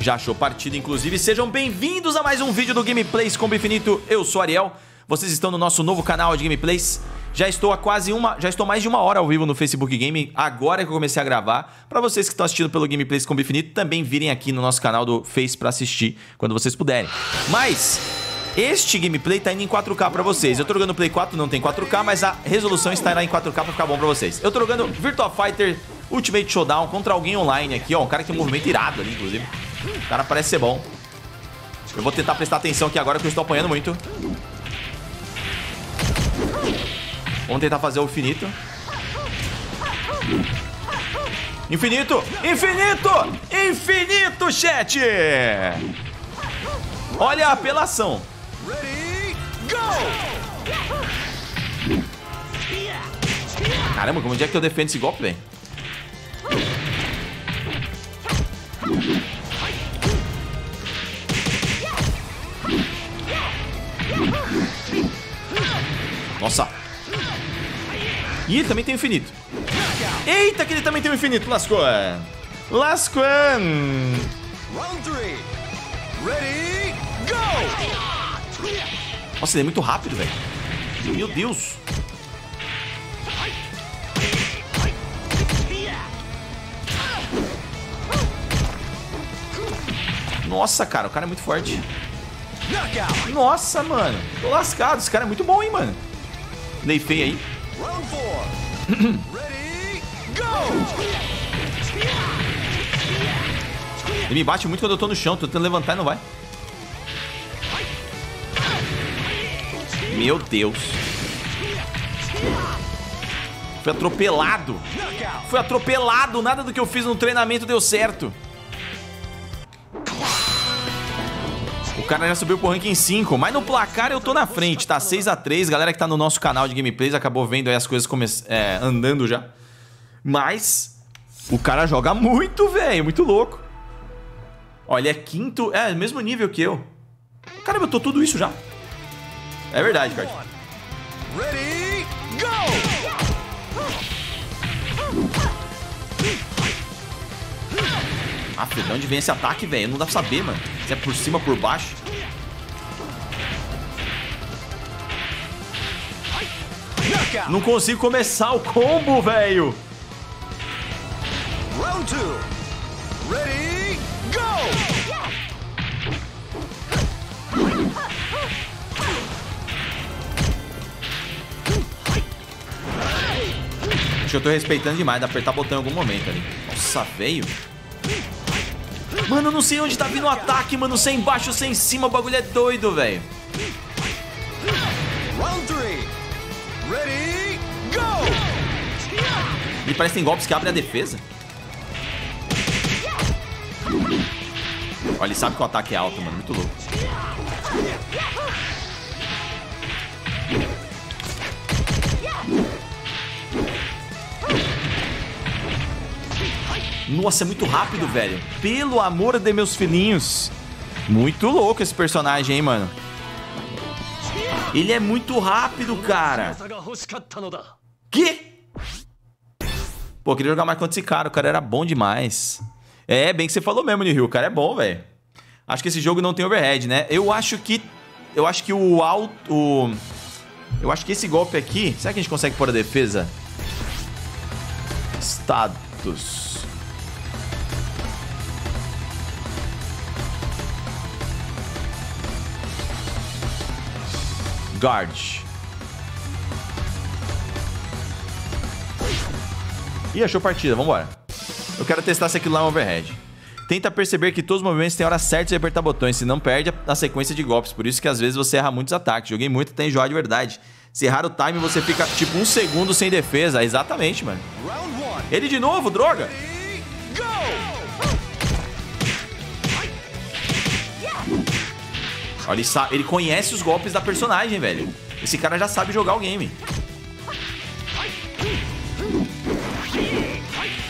Já achou partida, inclusive. Sejam bem-vindos a mais um vídeo do Gameplays Combo Infinito. Eu sou Ariel. Vocês estão no nosso novo canal de gameplays. Já estou há quase uma, já estou mais de uma hora ao vivo no Facebook Game, agora que eu comecei a gravar. Para vocês que estão assistindo pelo Gameplays Combo Infinito, também virem aqui no nosso canal do Face para assistir quando vocês puderem. Mas este gameplay tá indo em 4K pra vocês. Eu tô jogando Play 4, não tem 4K, mas a resolução estará em 4K pra ficar bom pra vocês. Eu tô jogando Virtua Fighter Ultimate Showdown contra alguém online aqui, ó. Um cara que tem um movimento irado ali, inclusive. O cara parece ser bom. Eu vou tentar prestar atenção aqui agora que eu estou apanhando muito. Vamos tentar fazer o infinito. Infinito! Infinito! Infinito, chat! Olha a apelação. Caramba, como é que eu defendo esse golpe, velho? Nossa. E ele também tem o infinito. Eita, que ele também tem o infinito. Lascou. Lascou. Round 3. Ready, go! Nossa, ele é muito rápido, velho. Meu Deus. Nossa, cara, o cara é muito forte. Nossa, mano. Tô lascado. Esse cara é muito bom, hein, mano. Lei feia aí. Ele me bate muito quando eu tô no chão. Tô tentando levantar e não vai. Meu Deus. Fui atropelado. Fui atropelado. Nada do que eu fiz no treinamento deu certo. Cara já subiu pro ranking 5, mas no placar eu tô na frente, tá 6x3. Galera que tá no nosso canal de gameplays acabou vendo aí as coisas é, andando já. Mas o cara joga muito, velho, muito louco. Olha, é quinto, é mesmo nível que eu. Caramba, eu tô tudo isso já. É verdade, cara. Ready, Ah, de onde vem esse ataque, velho? Não dá pra saber, mano. Se é por cima, por baixo. Não consigo começar o combo, velho. Round 2. Ready, go! Acho que eu tô respeitando demais, dá apertar botão em algum momento ali. Nossa, velho. Mano, eu não sei onde tá vindo o ataque, mano. Sem embaixo, sem em cima, o bagulho é doido, velho. Round 3. Ready, go! Me parece que tem golpes que abrem a defesa. Olha, ele sabe que o ataque é alto, mano. Muito louco. Nossa, é muito rápido, velho. Pelo amor de meus filhinhos. Muito louco esse personagem, hein, mano. Ele é muito rápido, cara. Que? Pô, queria jogar mais contra esse cara. O cara era bom demais. É, bem que você falou mesmo, Nihil. O cara é bom, velho. Acho que esse jogo não tem overhead, né? Eu acho que... Eu acho que o alto... Eu acho que esse golpe aqui... Será que a gente consegue pôr a defesa? Status... Guard. Ih, achou partida, vambora. Eu quero testar se aquilo lá é um overhead. Tenta perceber que todos os movimentos têm hora certa de apertar botões, senão perde a sequência de golpes. Por isso que às vezes você erra muitos ataques. Joguei muito até enjoar de verdade. Se errar o time, você fica tipo um segundo sem defesa. Exatamente, mano. Ele de novo, droga! Olha, ele, sabe, ele conhece os golpes da personagem, velho. Esse cara já sabe jogar o game.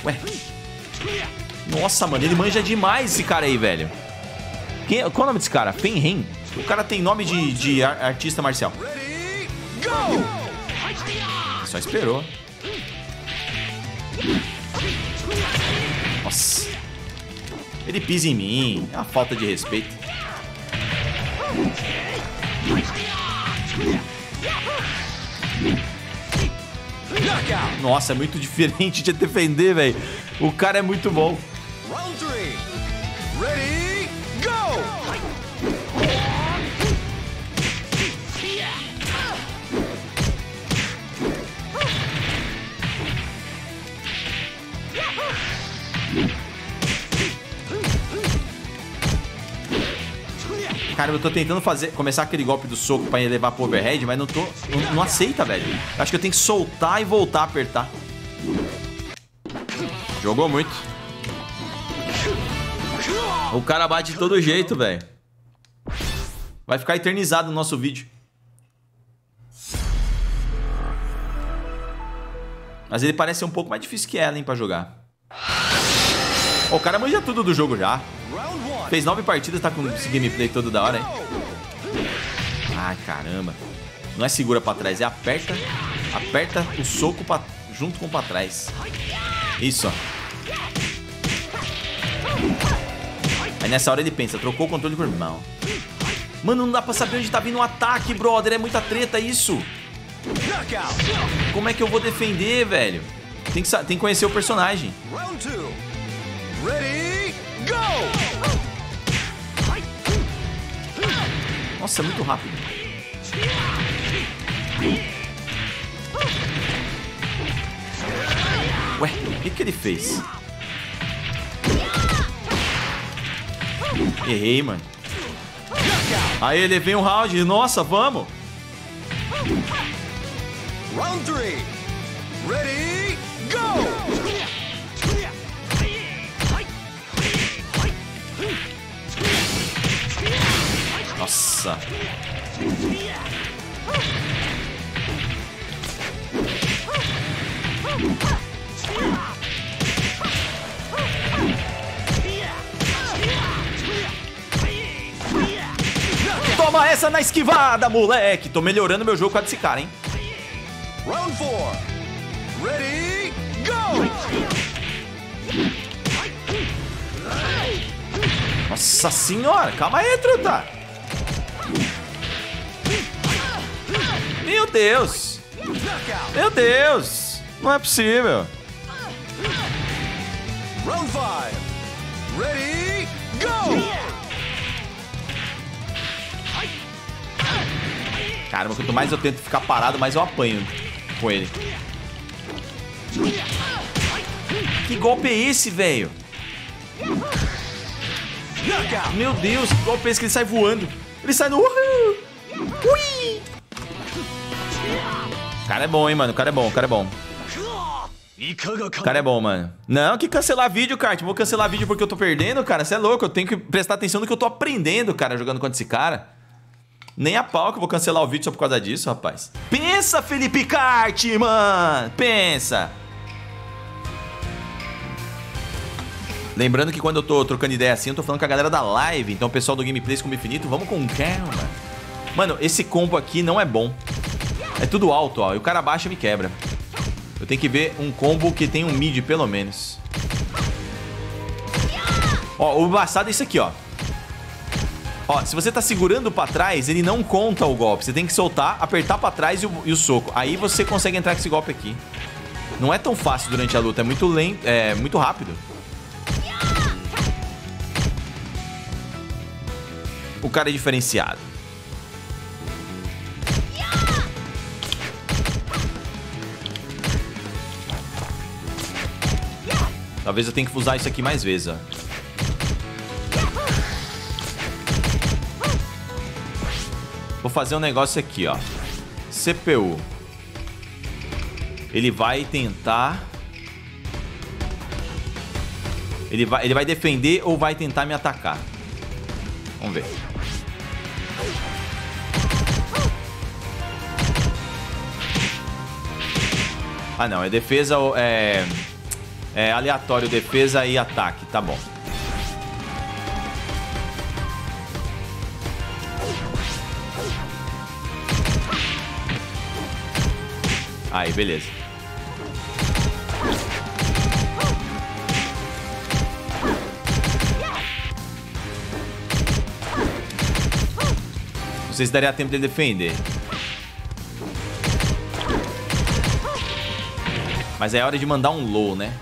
Ué. Nossa, mano, ele manja demais esse cara aí, velho. Quem, qual é o nome desse cara? Fenren. O cara tem nome de, de artista marcial. Só esperou. Nossa. Ele pisa em mim. É uma falta de respeito. Nossa, é muito diferente de defender, velho. O cara é muito bom. Round 3. Ready, Cara, eu tô tentando fazer, começar aquele golpe do soco pra levar pro overhead, mas não tô. Não, não aceita, velho. Acho que eu tenho que soltar e voltar a apertar. Jogou muito. O cara bate de todo jeito, velho. Vai ficar eternizado no nosso vídeo. Mas ele parece ser um pouco mais difícil que ela, hein, pra jogar. O cara manja tudo do jogo já. Fez nove partidas, tá com esse gameplay todo da hora, hein? Ai, caramba. Não é segura pra trás, é aperta, aperta o soco pra, junto com pra trás. Isso, ó. Aí nessa hora ele pensa, trocou o controle por mão. Mano, não dá pra saber onde tá vindo o ataque, brother. É muita treta isso. Como é que eu vou defender, velho? Tem que, tem que conhecer o personagem. Round 2. Ready, go! Nossa, é muito rápido. Ué, o que, que ele fez? Errei, mano. Aí, levei um round. Nossa, vamos. Round 3. Ready, go! Nossa. Toma essa na esquivada, moleque. Tô melhorando meu jogo com a desse cara, hein? Round 4. Ready, go! Nossa senhora, calma aí, truta. Meu Deus! Meu Deus! Não é possível! Round 5. Ready, go! Caramba, quanto mais eu tento ficar parado, mais eu apanho com ele. Que golpe é esse, velho? Meu Deus, que golpe é esse que ele sai voando? Ele sai no... Ui! O cara é bom, hein, mano. O cara é bom, o cara é bom. O cara é bom, mano. Não, que cancelar vídeo, Kart. Vou cancelar vídeo porque eu tô perdendo, cara. Você é louco. Eu tenho que prestar atenção no que eu tô aprendendo, cara, jogando contra esse cara. Nem a pau que eu vou cancelar o vídeo só por causa disso, rapaz. Pensa, Felipe Kart, mano. Pensa. Lembrando que quando eu tô trocando ideia assim, eu tô falando com a galera da live. Então, pessoal do Gameplays como Infinito, vamos com calma. Mano, esse combo aqui não é bom. É tudo alto, ó. E o cara baixa e me quebra. Eu tenho que ver um combo que tem um mid, pelo menos. Ó, o embaçado é isso aqui, ó. Ó, se você tá segurando pra trás, ele não conta o golpe. Você tem que soltar, apertar pra trás e o, e o soco. Aí você consegue entrar com esse golpe aqui. Não é tão fácil durante a luta, é muito lento, é muito rápido. O cara é diferenciado. Talvez eu tenha que usar isso aqui mais vezes, ó. Vou fazer um negócio aqui, ó. CPU. Ele vai tentar... Ele vai, ele vai defender ou vai tentar me atacar? Vamos ver. Ah, não. É defesa ou... É... É, aleatório, defesa e ataque, tá bom. Aí, beleza. Não sei se daria tempo de defender. Mas é hora de mandar um low, né?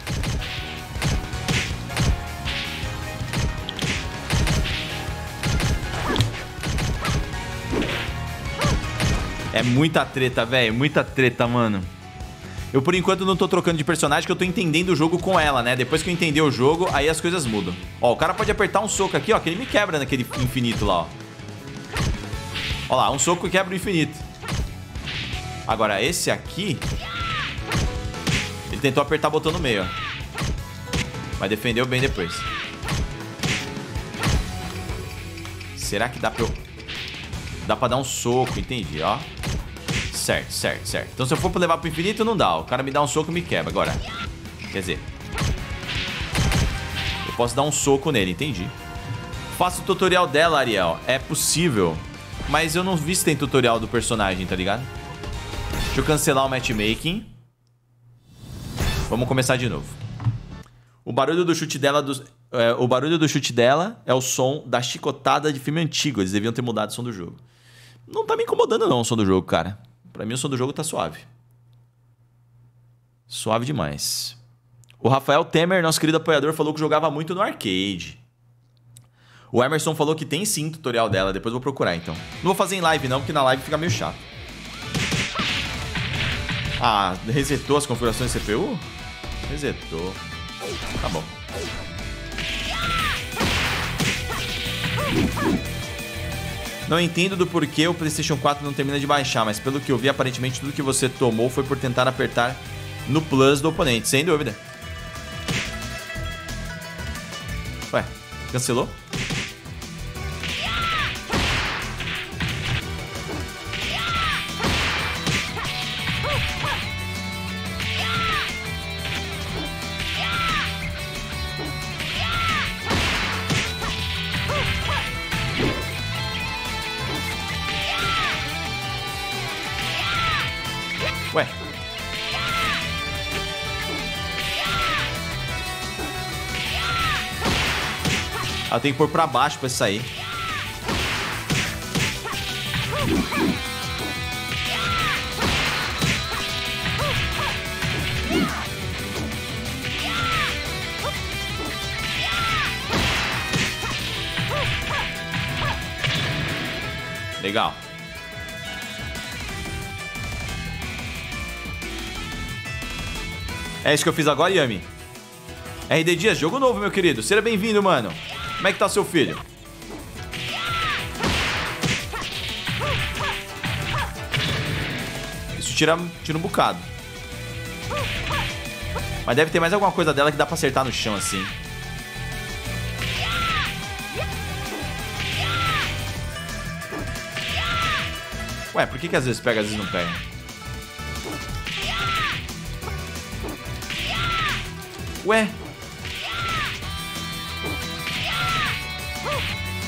Muita treta, velho. Muita treta, mano. Eu, por enquanto, não tô trocando de personagem, que eu tô entendendo o jogo com ela, né? Depois que eu entender o jogo, aí as coisas mudam. Ó, o cara pode apertar um soco aqui, ó, que ele me quebra naquele infinito lá, ó. Ó lá, um soco quebra o infinito. Agora, esse aqui... Ele tentou apertar o botão no meio, ó. Mas defendeu bem depois. Será que dá pra eu... Dá pra dar um soco, entendi, ó. Certo, certo, certo. Então se eu for levar pro infinito, não dá. O cara me dá um soco e me quebra. Agora, quer dizer... Eu posso dar um soco nele, entendi. Faça o tutorial dela, Ariel. É possível. Mas eu não vi se tem tutorial do personagem, tá ligado? Deixa eu cancelar o matchmaking. Vamos começar de novo. O barulho do chute dela... Do, é, o barulho do chute dela é o som da chicotada de filme antigo. Eles deviam ter mudado o som do jogo. Não tá me incomodando não o som do jogo, cara. Pra mim o som do jogo tá suave. Suave demais. O Rafael Temer, nosso querido apoiador, falou que jogava muito no arcade. O Emerson falou que tem sim tutorial dela, depois vou procurar então. Não vou fazer em live não, porque na live fica meio chato. Ah, resetou as configurações da CPU? Resetou. Tá bom. Não entendo do porquê o PlayStation 4 não termina de baixar, mas pelo que eu vi, aparentemente tudo que você tomou foi por tentar apertar no plus do oponente, sem dúvida. Ué, cancelou? Ué. Ah, tem que pôr pra baixo pra sair. Legal. É isso que eu fiz agora, Yami. RD Dias, jogo novo, meu querido. Seja bem-vindo, mano. Como é que tá seu filho? Isso tira, tira um bocado. Mas deve ter mais alguma coisa dela que dá pra acertar no chão, assim. Ué, por que, que às vezes pega, às vezes não pega? Ué?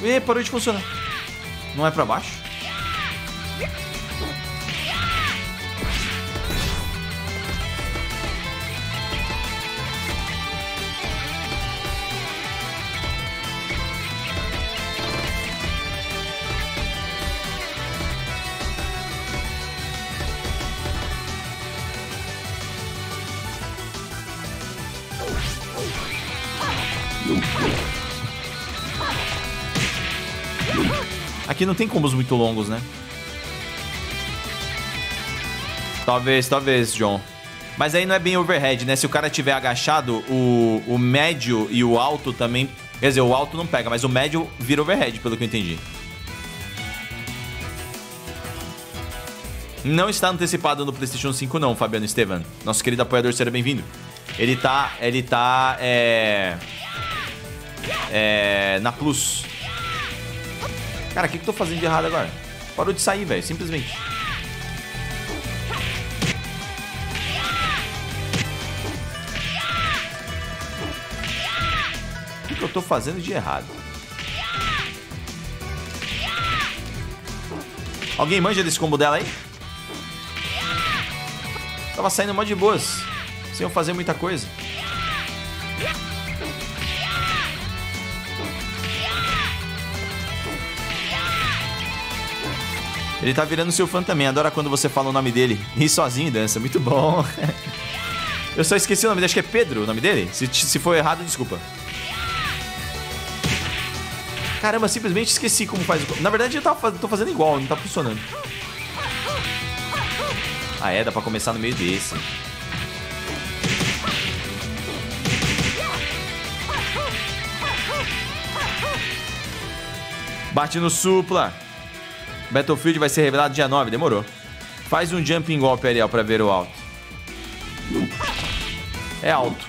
Ué, parou de funcionar. Não é pra baixo? Aqui não tem combos muito longos, né? Talvez, talvez, John. Mas aí não é bem overhead, né? Se o cara tiver agachado, o, o médio e o alto também... Quer dizer, o alto não pega, mas o médio vira overhead, pelo que eu entendi. Não está antecipado no PlayStation 5 não, Fabiano Estevan. Nosso querido apoiador, seja bem-vindo. Ele tá... Ele tá... É... É... Na Plus. Cara, o que, que eu tô fazendo de errado agora? Parou de sair, velho. Simplesmente. O que, que eu tô fazendo de errado? Alguém manja desse combo dela aí? Tava saindo mó de boas. Sem eu fazer muita coisa. Ele tá virando seu fã também. Adora quando você fala o nome dele. E sozinho dança. Muito bom. Eu só esqueci o nome dele. Acho que é Pedro o nome dele. Se, se for errado, desculpa. Caramba, simplesmente esqueci como faz o... Na verdade, eu tava, tô fazendo igual. Não tá funcionando. Ah, é? Dá pra começar no meio desse. Bate no supla. Battlefield vai ser revelado dia 9, demorou. Faz um jumping golpe, Ariel, pra ver o alto. É alto.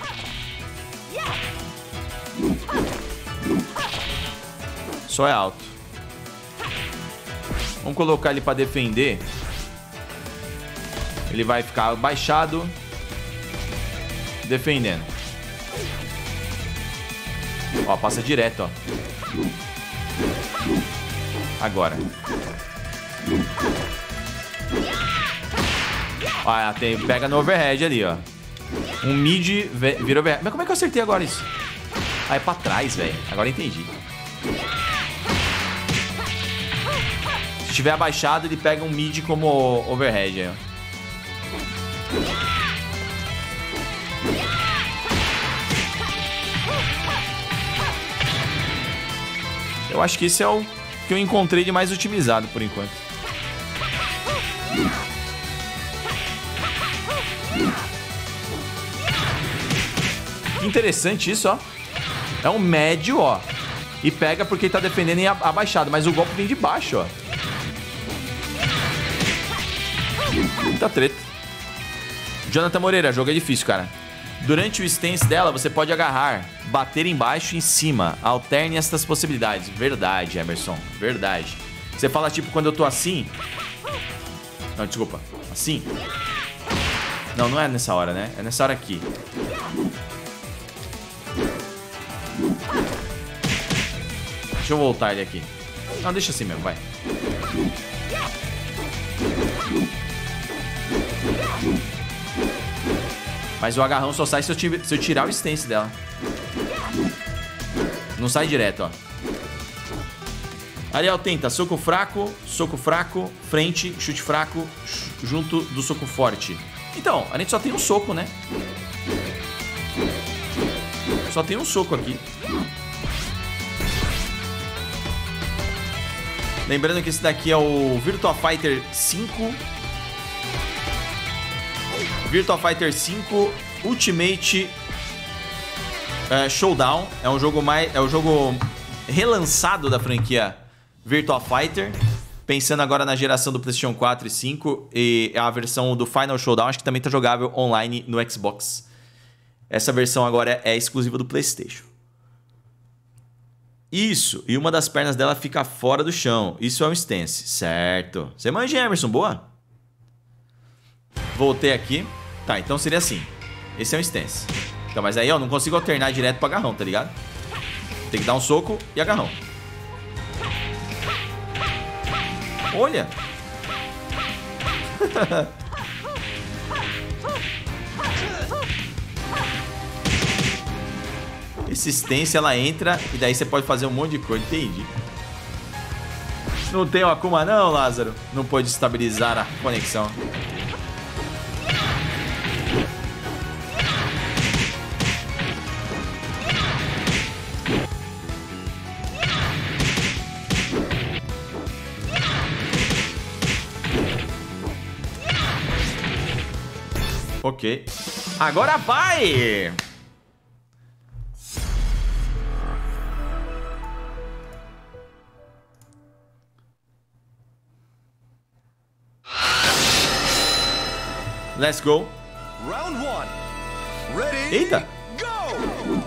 Só é alto. Vamos colocar ele pra defender. Ele vai ficar baixado. Defendendo. Ó, passa direto, ó. Agora. Ah, tem, pega no overhead ali, ó. Um mid vira overhead. Mas como é que eu acertei agora isso? Ah, é pra trás, velho. Agora entendi. Se tiver abaixado, ele pega um mid como overhead aí, ó. Eu acho que esse é o que eu encontrei de mais otimizado por enquanto. Interessante isso, ó. É um médio, ó. E pega porque ele tá defendendo em abaixado, mas o golpe vem de baixo, ó. Muita treta. Jonathan Moreira, jogo é difícil, cara. Durante o stance dela, você pode agarrar, bater embaixo e em cima. Alterne estas possibilidades. Verdade, Emerson. Verdade. Você fala tipo quando eu tô assim. Não, desculpa. Assim. Não, não é nessa hora, né? É nessa hora aqui. Deixa eu voltar ele aqui. Não, deixa assim mesmo, vai. Mas o agarrão só sai se eu, se eu tirar o stance dela. Não sai direto, ó. Ariel tenta soco fraco, soco fraco, frente, chute fraco, junto do soco forte. Então, a gente só tem um soco, né? Só tem um soco aqui. Lembrando que esse daqui é o Virtua Fighter 5 Virtua Fighter 5 Ultimate é, Showdown. É um jogo mais. É um jogo relançado da franquia Virtua Fighter. Pensando agora na geração do PlayStation 4 e 5 e a versão do Final Showdown, acho que também está jogável online no Xbox. Essa versão agora é exclusiva do PlayStation. Isso, e uma das pernas dela fica fora do chão. Isso é um stance, certo. Você manja, Emerson, boa? Voltei aqui. Tá, então seria assim. Esse é um stance. Então, mas aí, ó, não consigo alternar direto pro agarrão, tá ligado? Tem que dar um soco e agarrão. Olha! Resistência, ela entra e daí você pode fazer um monte de coisa. Entendi. Não tem o Akuma não, Lázaro? Não pode estabilizar a conexão. Ok. Agora vai! Let's go. Round one. Ready? Eita! Go!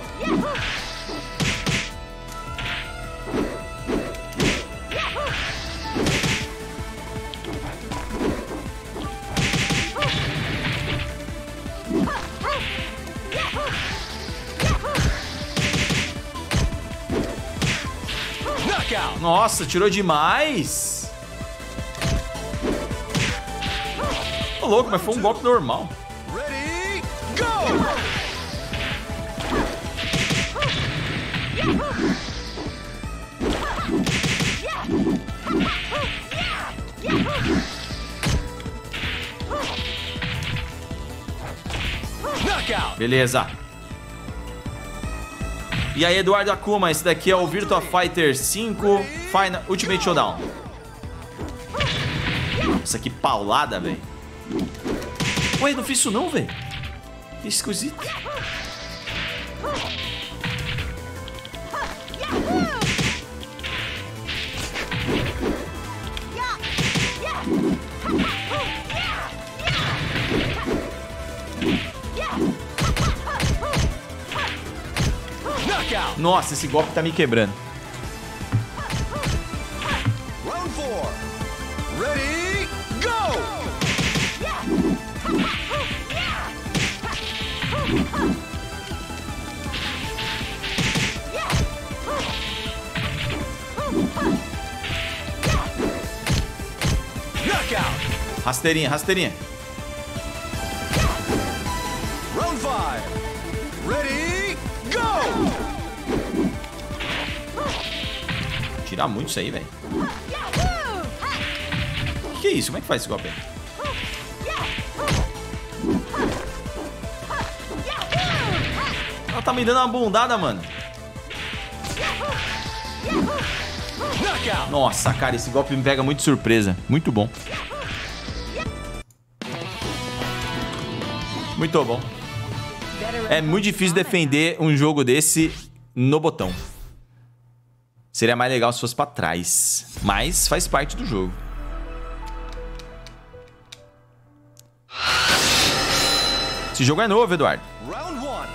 Nossa, tirou demais. Tô louco, mas foi um golpe normal. Ready, go! Beleza. E aí, Eduardo Akuma, esse daqui é o Virtua Fighter 5 Final Ultimate Showdown. Nossa, que paulada, velho. Ué, não fiz isso não, velho. Que esquisito. Nossa, esse golpe tá me quebrando. Rasteirinha, rasteirinha. Round five. Ready, go! Tirar muito isso aí, velho. Que que é isso? Como é que faz esse golpe aí? Ela tá me dando uma bundada, mano. Nossa, cara, esse golpe me pega muito surpresa. Muito bom. Muito bom. É muito difícil defender um jogo desse no botão. Seria mais legal se fosse pra trás. Mas faz parte do jogo. Esse jogo é novo, Eduardo. Round one.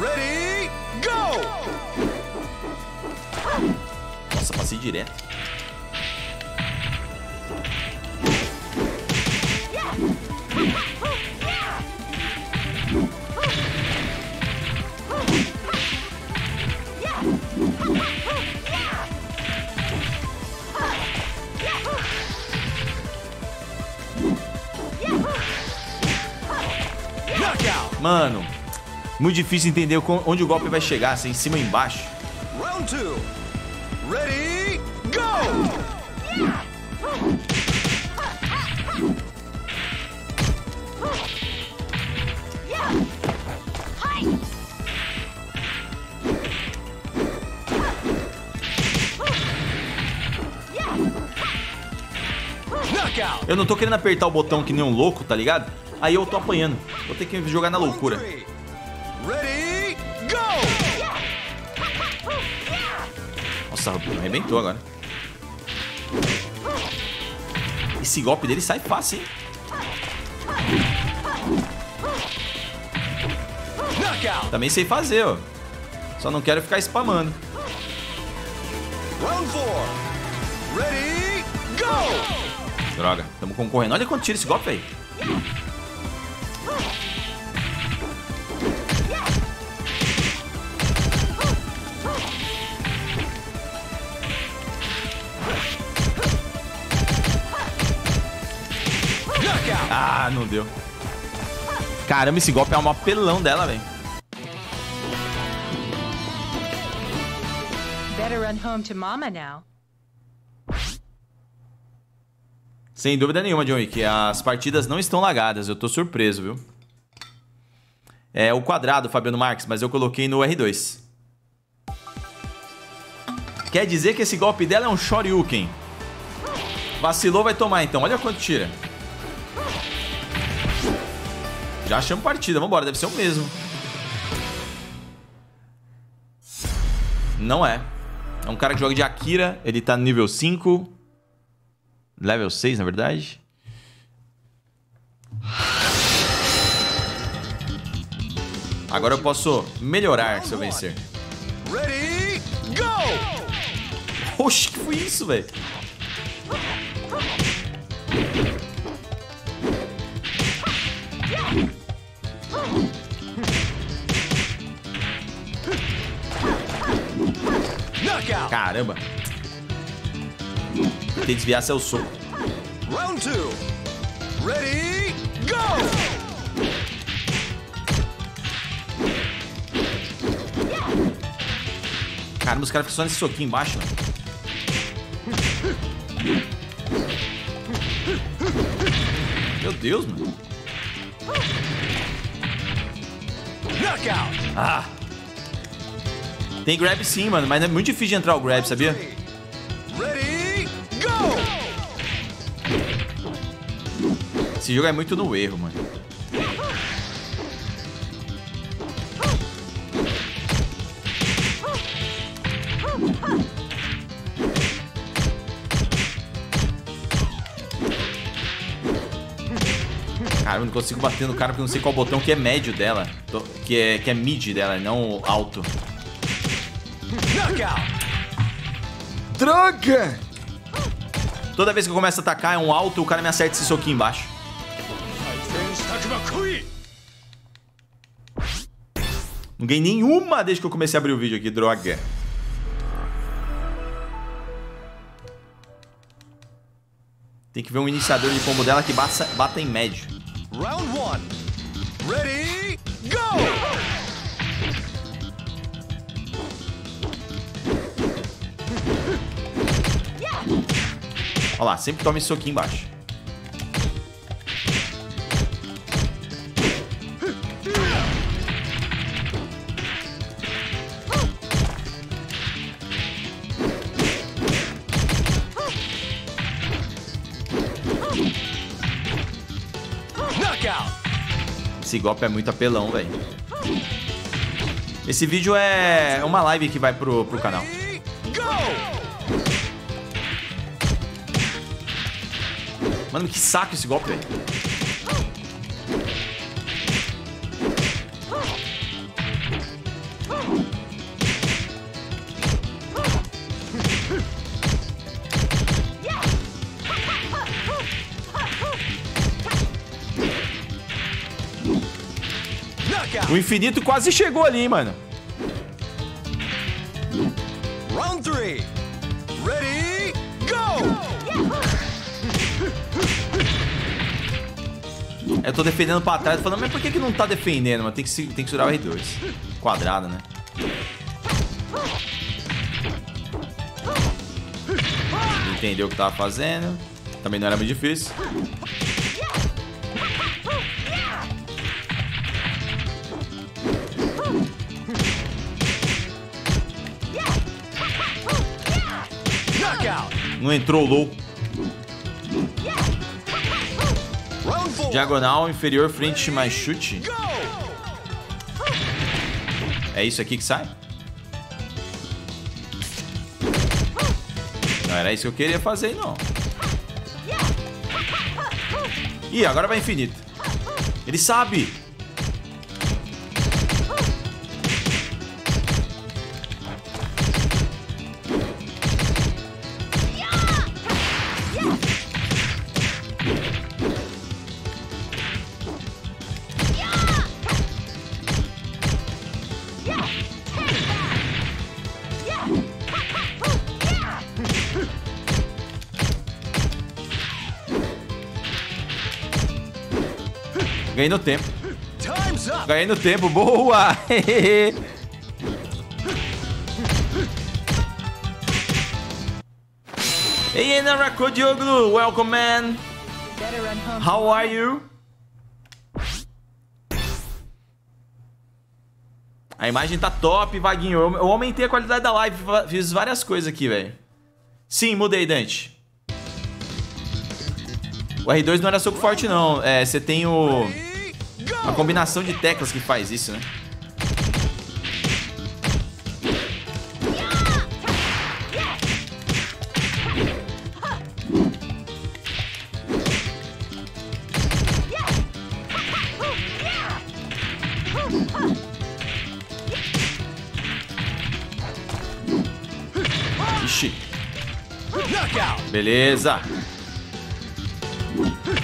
Ready, go! Nossa, passei direto. Knockout. Mano, muito difícil entender onde o golpe vai chegar, se é em cima ou embaixo. Round two. Ready, go! Eu não tô querendo apertar o botão que nem um louco, tá ligado? Aí eu tô apanhando. Vou ter que jogar na loucura. Nossa, arrebentou agora. Esse golpe dele sai fácil, hein? Também sei fazer, ó. Só não quero ficar spamando. Droga, tamo concorrendo. Olha quanto tira esse golpe aí. Ah, não deu. Caramba, esse golpe é um apelão dela, velho. Better run home to mama now. Sem dúvida nenhuma, John Wick. As partidas não estão lagadas. Eu tô surpreso, viu? É o quadrado, Fabiano Marques, mas eu coloquei no R2. Quer dizer que esse golpe dela é um Shoryuken. Vacilou, vai tomar então. Olha quanto tira. Já chamo partida. Vambora, deve ser o mesmo. Não é. É um cara que joga de Akira. Ele tá no nível 5. Level 6, na verdade. Agora eu posso melhorar se eu vencer. Ready, go! Oxi, que foi isso, velho? Caramba. Tentei desviar seu soco. Round two. Ready, go! Caramba, os caras ficam só nesse soquinho embaixo. Meu Deus, mano. Knockout. Tem grab sim, mano, mas é muito difícil de entrar o grab, sabia? Ready, go! Esse jogo é muito no erro, mano. Cara, eu não consigo bater no cara porque eu não sei qual botão que é médio dela. Que é, que é mid dela, não alto. Droga! Toda vez que eu começo a atacar é um alto, o cara me acerta esse soquinho embaixo. Não ganhei nenhuma desde que eu comecei a abrir o vídeo aqui, droga. Tem que ver um iniciador de combo dela que bata, bata em médio. Round one. Ready, Olha lá, sempre toma esse soquinho embaixo. Esse golpe é muito apelão, velho. Esse vídeo é uma live que vai pro, pro canal. Mano, que saco esse golpe, velho. O infinito quase chegou ali, mano. Eu tô defendendo pra trás, falando, mas por que, que não tá defendendo, mano? Tem que, tem que segurar o R2. Quadrado, né? Entendeu o que tava fazendo. Também não era muito difícil. Não entrou low. Diagonal, inferior, frente mais chute. É isso aqui que sai? Não era isso que eu queria fazer, não. Ih, agora vai infinito. Ele sabe. Ganhei no tempo. Ganhei no tempo. Boa! Hey, Narako Dioglu. Welcome, man. How are you? A imagem tá top, Vaguinho. Eu, eu aumentei a qualidade da live, fiz várias coisas aqui, velho. Sim, mudei, Dante. O R2 não era soco forte, não. É, você tem o... Ready, A go! combinação de teclas que faz isso, né? Ixi, beleza.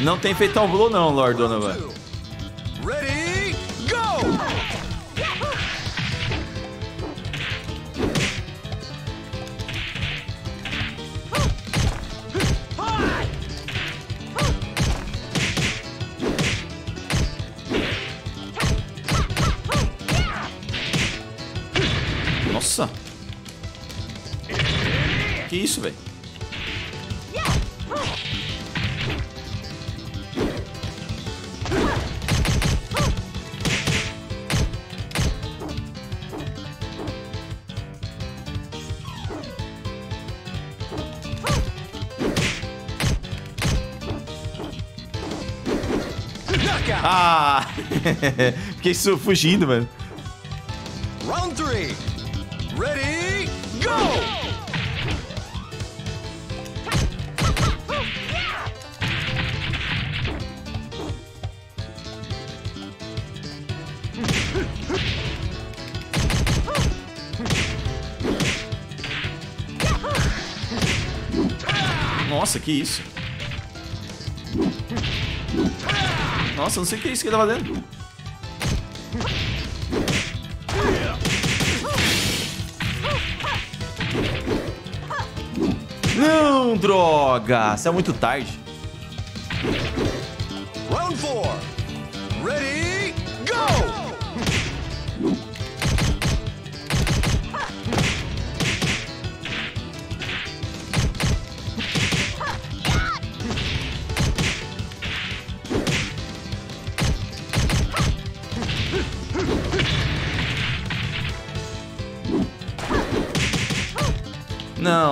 Não tem feito blow não, Lord Donovan. isso, velho? Ah! Fiquei fugindo, mano. Isso que ele tá fazendo. Não, droga! Isso é muito tarde.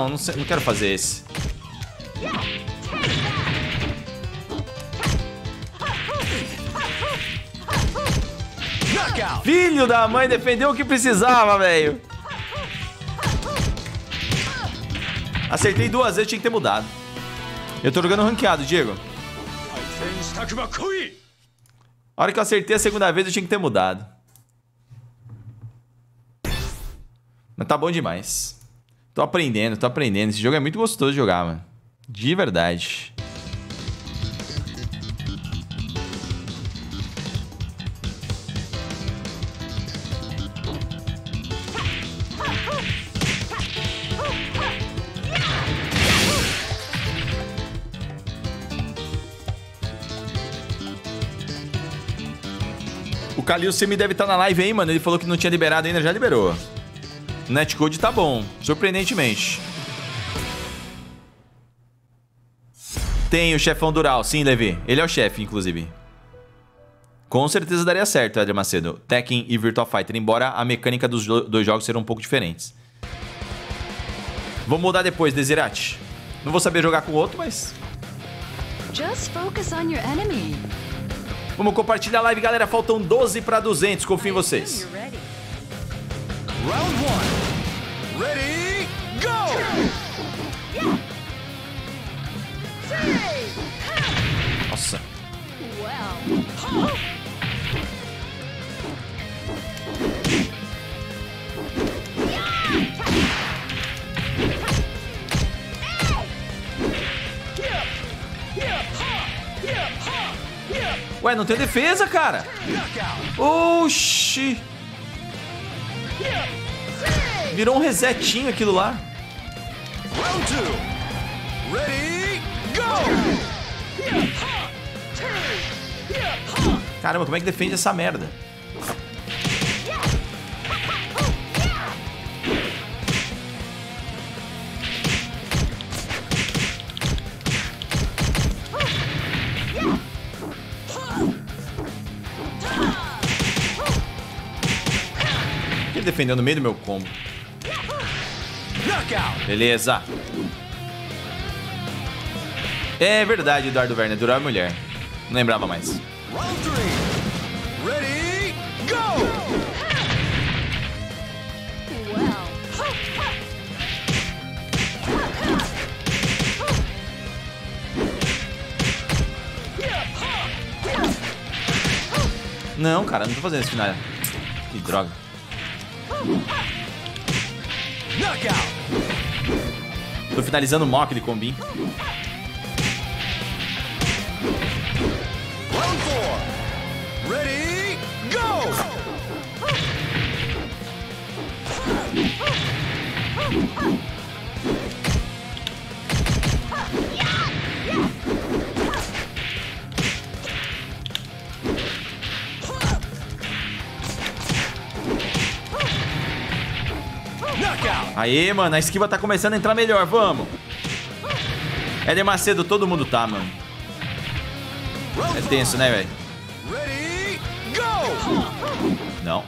Não, sei- não quero fazer esse. Filho da mãe, defendeu o que precisava, velho. Acertei duas vezes, tinha que ter mudado. Eu tô jogando ranqueado, Diego. A hora que eu acertei a segunda vez, eu tinha que ter mudado. Mas tá bom demais. Tô aprendendo, tô aprendendo. Esse jogo é muito gostoso de jogar, mano. De verdade. O Kalil Semi deve estar na live aí, mano. Ele falou que não tinha liberado ainda, já liberou. Netcode tá bom, surpreendentemente. Tem o chefão Dural, sim, Levi. Ele é o chefe, inclusive. Com certeza daria certo, Adria Macedo. Tekken e Virtua Fighter, embora a mecânica dos do- dois jogos sejam um pouco diferentes. Vou mudar depois, Desirate. Não vou saber jogar com o outro, mas Just focus on your enemy. Vamos compartilhar a live, galera. Faltam 12 para 200. Confio em vocês. Round one. Ready, go! Nossa. Well, Ué, não tem defesa, cara. Oxi. Virou um resetinho aquilo lá. Round two. Ready, go! Caramba, como é que defende essa merda? Que ele defendeu no meio do meu combo? Beleza. É verdade, Eduardo Werner. Durar mulher. Não lembrava mais. Ready, go! Não, cara, não tô fazendo esse final. Que droga. Tô finalizando o mock de combi. Aê, mano, a esquiva tá começando a entrar melhor, vamos. Éder Macedo, todo mundo tá, mano. É tenso, né, velho? Não.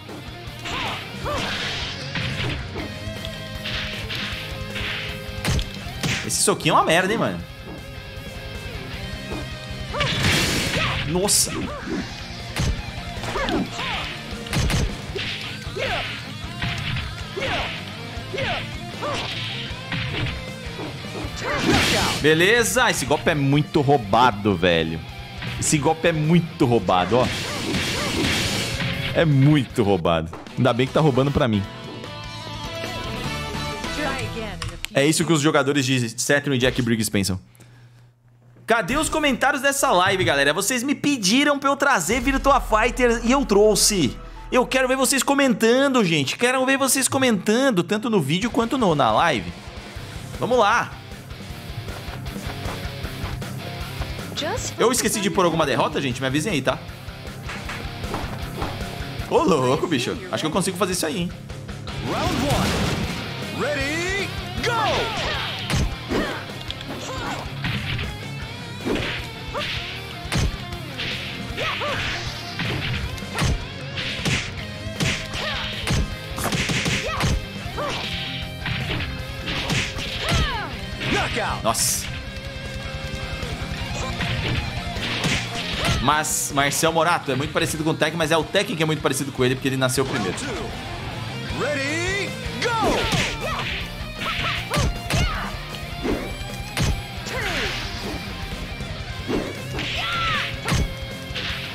Esse soquinho é uma merda, hein, mano. Nossa. Beleza, esse golpe é muito roubado, velho. Esse golpe é muito roubado, ó. É muito roubado. Ainda bem que tá roubando pra mim. É isso que os jogadores de Saturn e Jack Briggs pensam. Cadê os comentários dessa live, galera? Vocês me pediram pra eu trazer Virtua Fighter e eu trouxe. Eu quero ver vocês comentando, gente. Quero ver vocês comentando, tanto no vídeo quanto no, na live. Vamos lá. Eu esqueci de pôr alguma derrota, gente? Me avisem aí, tá? Ô, louco, bicho. Acho que eu consigo fazer isso aí, hein? Round one. Ready, go! Knockout! Nossa. Mas Marcel Morato é muito parecido com o Tekken, mas é o Tekken que é muito parecido com ele, porque ele nasceu primeiro. Ready, go!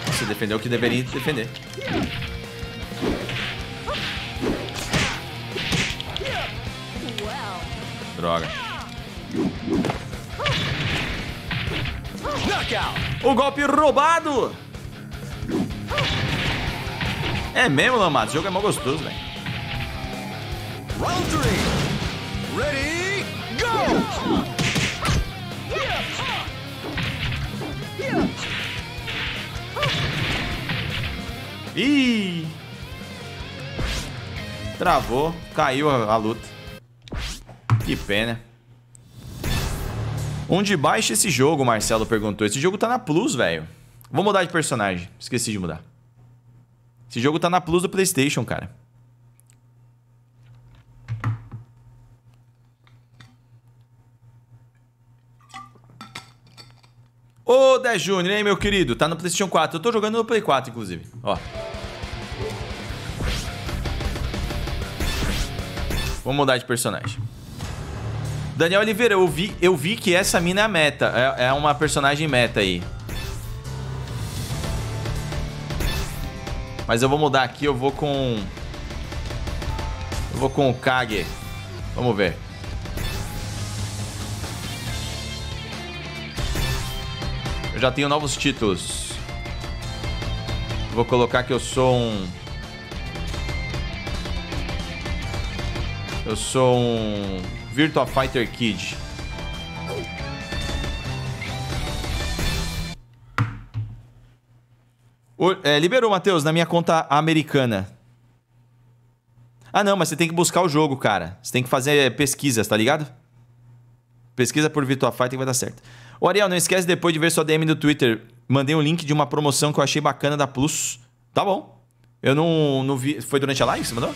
Você defendeu o que deveria defender. Droga. O golpe roubado! É mesmo, Lamato? O jogo é mó gostoso, velho. Round three. Ready, go! Ih! Travou, caiu a, a luta. Que pena. Onde baixa esse jogo, Marcelo perguntou. Esse jogo tá na Plus, velho. Vou mudar de personagem. Esqueci de mudar. Esse jogo tá na Plus do PlayStation, cara. Ô, 10 Júnior, aí, meu querido? Tá no PlayStation 4. Eu tô jogando no Play 4, inclusive. Ó. Vamos mudar de personagem. Daniel Oliveira, eu vi, eu vi que essa mina é a meta. É, é uma personagem meta aí. Mas eu vou mudar aqui, eu vou com... Eu vou com o Kage. Vamos ver. Eu já tenho novos títulos. Vou colocar que eu sou um... Eu sou um Virtua Fighter Kid. O- é, liberou, Matheus, na minha conta americana. Ah, não, mas você tem que buscar o jogo, cara. Você tem que fazer pesquisas, tá ligado? Pesquisa por Virtua Fighter vai dar certo. Ô, Ariel, não esquece depois de ver sua DM no Twitter. Mandei um link de uma promoção que eu achei bacana da Plus. Tá bom. Eu não, não vi. Foi durante a live que você mandou?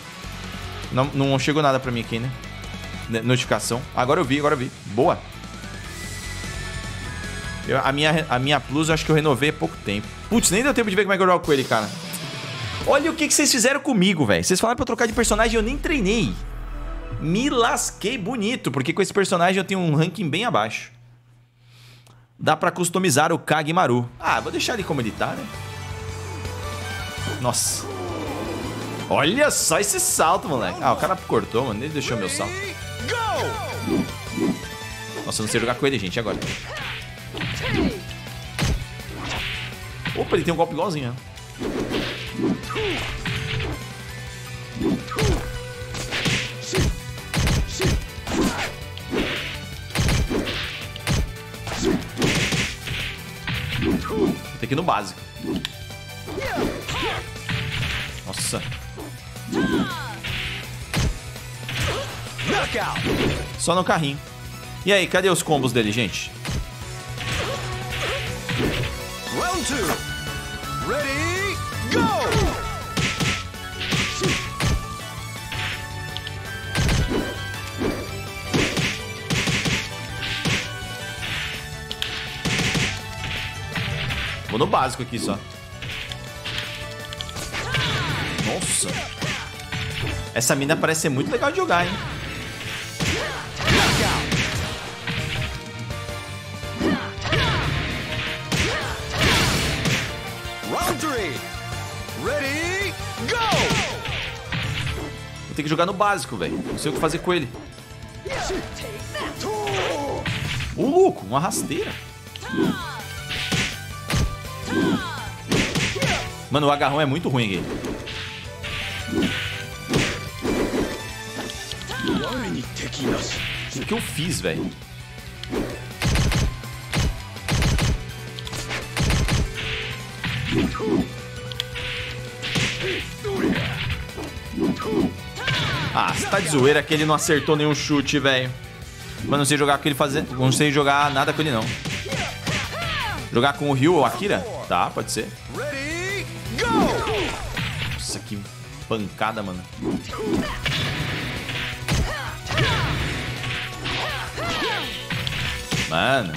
Não, não chegou nada pra mim aqui, né? Ne- Notificação. Agora eu vi, agora eu vi. Boa. Eu- a, minha, a minha Plus acho que eu renovei há pouco tempo. Putz, nem deu tempo de ver como é que eu jogo com ele, cara. Olha o que, que vocês fizeram comigo, velho. Vocês falaram pra eu trocar de personagem e eu nem treinei. Me lasquei bonito, porque com esse personagem eu tenho um ranking bem abaixo. Dá pra customizar o Kagemaru. Ah, vou deixar ele como ele tá, né? Nossa. Olha só esse salto, moleque. Ah, o cara cortou, mano. Ele deixou meu salto. Go! Nossa, eu não sei jogar com ele, gente, agora. Opa, ele tem um golpe igualzinho, né? Tem que ir no básico. Nossa. Só no carrinho. E aí, cadê os combos dele, gente? Round two. Ready, go! Vou no básico aqui só. Nossa. Essa mina parece ser muito legal de jogar, hein? Ter que jogar no básico, velho. Não sei o que fazer com ele. Ô, louco, uma rasteira. Mano, o agarrão é muito ruim aqui. O que eu fiz, velho? De zoeira que ele não acertou nenhum chute, velho. Mas não sei jogar com ele fazer. Não sei jogar nada com ele, não. Jogar com o Ryu ou Akira? Tá, pode ser. Nossa, que pancada, mano. Mano.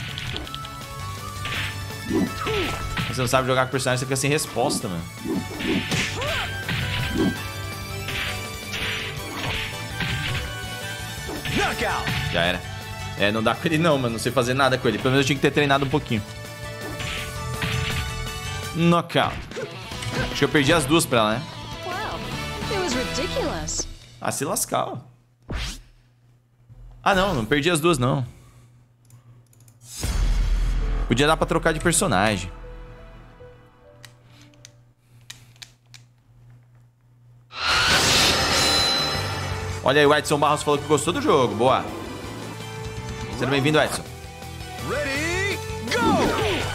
Você não sabe jogar com personagem, você fica sem resposta, mano. Já era. É, não dá com ele não, mano. Não sei fazer nada com ele. Pelo menos eu tinha que ter treinado um pouquinho. Knockout. Acho que eu perdi as duas pra ela, né? Wow. It was ridiculous. Ah, se lascar, ó. Ah, não. Não perdi as duas, não. Podia dar pra trocar de personagem. Olha aí, o Edson Barros falou que gostou do jogo. Boa. Seja bem-vindo, Edson. Ready, go!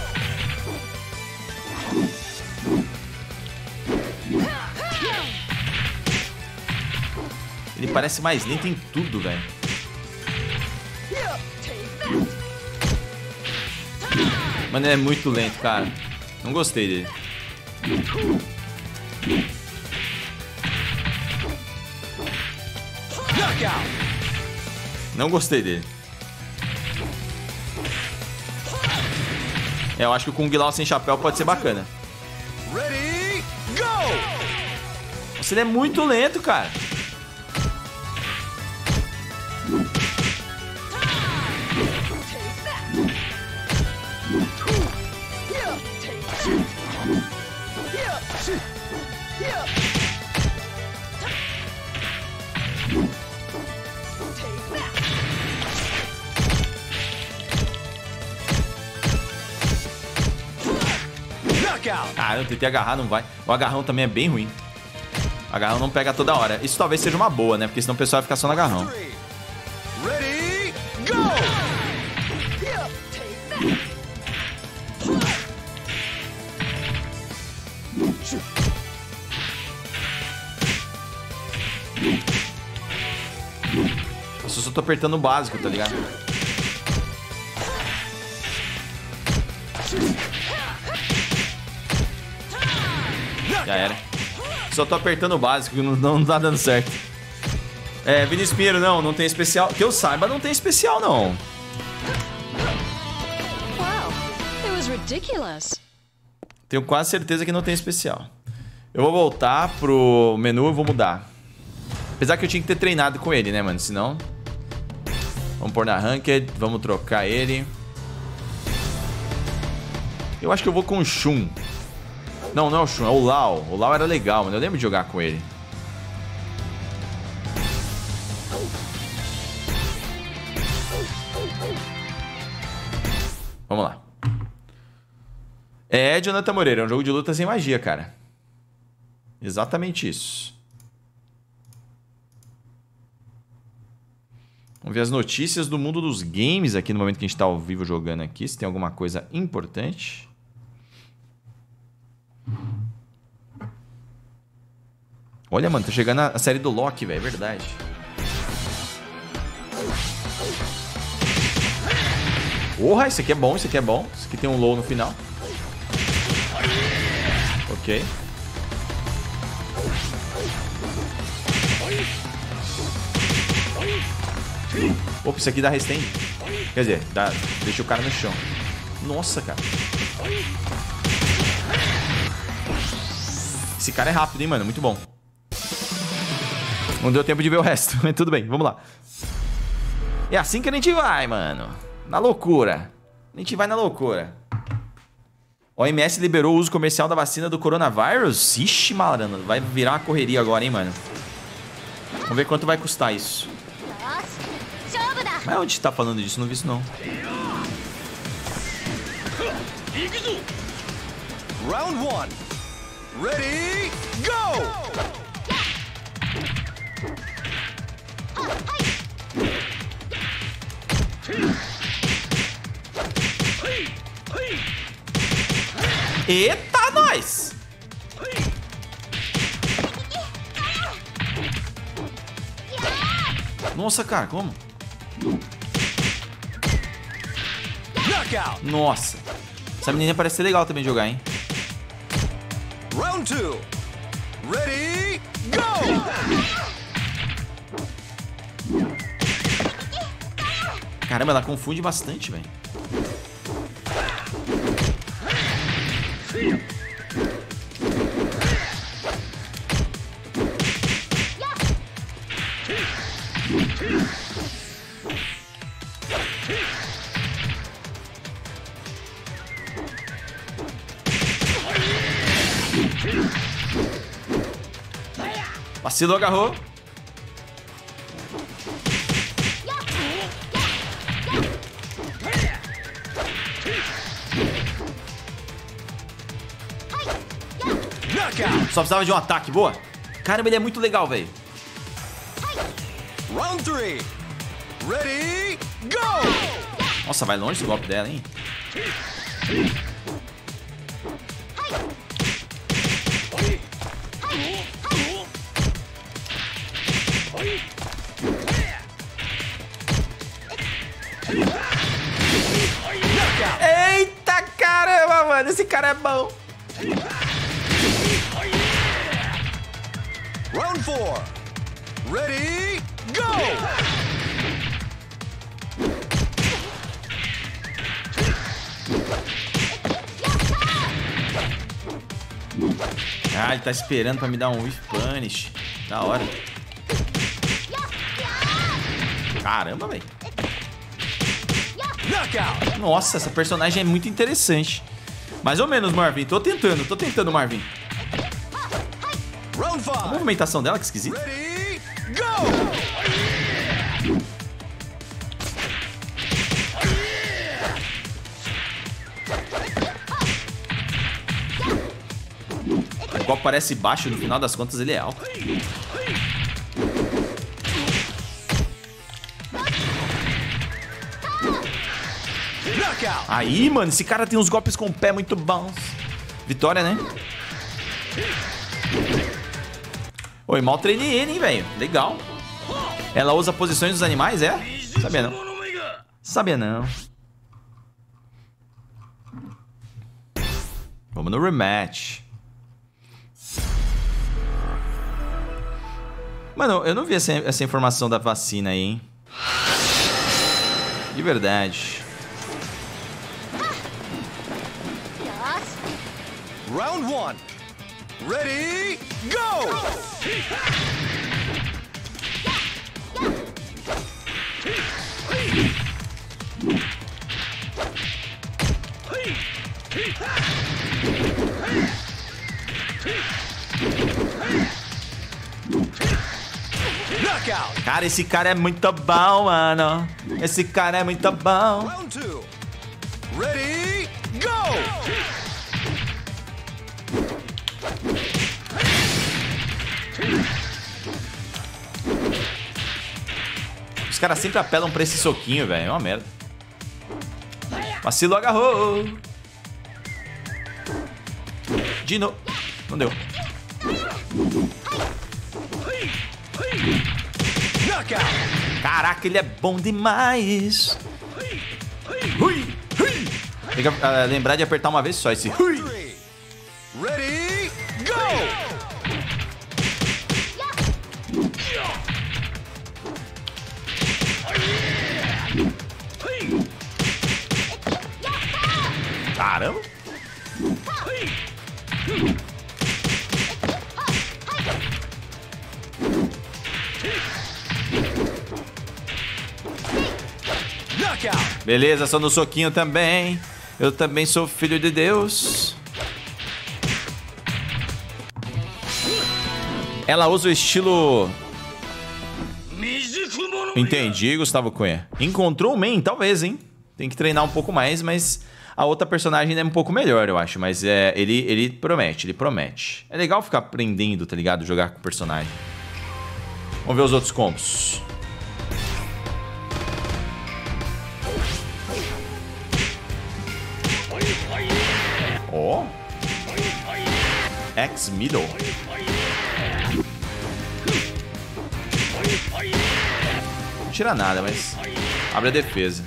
Ele parece mais lento em tudo, velho. Mano, ele é muito lento, cara. Não gostei dele. Não gostei dele. É, eu acho que o Kung Lao sem chapéu pode ser bacana. Ready, go! Nossa, ele é muito lento, cara. Eu tentei agarrar, não vai. O agarrão também é bem ruim. O agarrão não pega toda hora. Isso talvez seja uma boa, né? Porque senão o pessoal vai ficar só no agarrão. Ready, go! Eu só tô apertando o básico, tá ligado? Já era. Só tô apertando o básico, não, não tá dando certo. É, Vinícius Pinheiro, não, não tem especial. Que eu saiba, não tem especial, não. Tenho quase certeza que não tem especial. Eu vou voltar pro menu e vou mudar. Apesar que eu tinha que ter treinado com ele, né, mano? Senão... Vamos pôr na Ranked, vamos trocar ele. Eu acho que eu vou com o Shun. Não, não é o Shun, é o Lau. O Lau era legal, mano. Eu lembro de jogar com ele. Vamos lá. É, Jonathan Moreira, é um jogo de luta sem magia, cara. Exatamente isso. Vamos ver as notícias do mundo dos games aqui no momento que a gente está ao vivo jogando aqui. Se tem alguma coisa importante. Olha, mano, tá chegando a série do Loki, velho. É verdade. Porra, isso aqui é bom, isso aqui é bom. Isso aqui tem um low no final. Ok. Opa, isso aqui dá resistência. Quer dizer, dá, deixa o cara no chão. Nossa, cara. Esse cara é rápido, hein, mano? Muito bom. Não deu tempo de ver o resto, mas tudo bem, vamos lá. É assim que a gente vai, mano. Na loucura. A gente vai na loucura. OMS liberou o uso comercial da vacina do coronavírus? Ixi, malandro, vai virar uma correria agora, hein, mano. Vamos ver quanto vai custar isso. Mas onde tá falando disso? Não vi isso, não. Round 1. Ready, go! Eita, nós! Nossa, cara, como? Nossa. Essa menina parece ser legal também jogar, hein? Round two. Ready, Caramba, ela confunde bastante, velho. Vacilou, agarrou. Só precisava de um ataque, boa. Caramba, ele é muito legal, velho. Round three. Ready, go! Nossa, vai longe esse golpe dela, hein? Tá esperando pra me dar um whiff punish. Da hora. Caramba, velho. Nossa, essa personagem é muito interessante. Mais ou menos, Marvin. Tô tentando, tô tentando, Marvin. A movimentação dela, que esquisita. Parece baixo, no final das contas ele é alto. Aí, mano, esse cara tem uns golpes com o pé muito bons. Vitória, né? Oi, mal treinei ele, hein, velho. Legal. Ela usa posições dos animais, é? Sabia não. Sabia não. Vamos no rematch. Mano, eu não vi essa, essa informação da vacina aí, hein? De verdade. Round one. Ready, go! Knockout. Cara, esse cara é muito bom, mano. Esse cara é muito bom. Ready, go! Os caras sempre apelam pra esse soquinho, velho. É uma merda. Vacilo agarrou. De novo. Não deu. Caraca, ele é bom demais. Tem que ah, lembrar de apertar uma vez só esse. Hui. Beleza, só no soquinho também. Eu também sou filho de Deus. Ela usa o estilo Entendi, Gustavo Cunha. Encontrou o main, talvez, hein? Tem que treinar um pouco mais, mas a outra personagem é um pouco melhor, eu acho. Mas é, ele, ele promete, ele promete. É legal ficar aprendendo, tá ligado? Jogar com o personagem. Vamos ver os outros combos. Ó. X middle. Não tira nada, mas abre a defesa.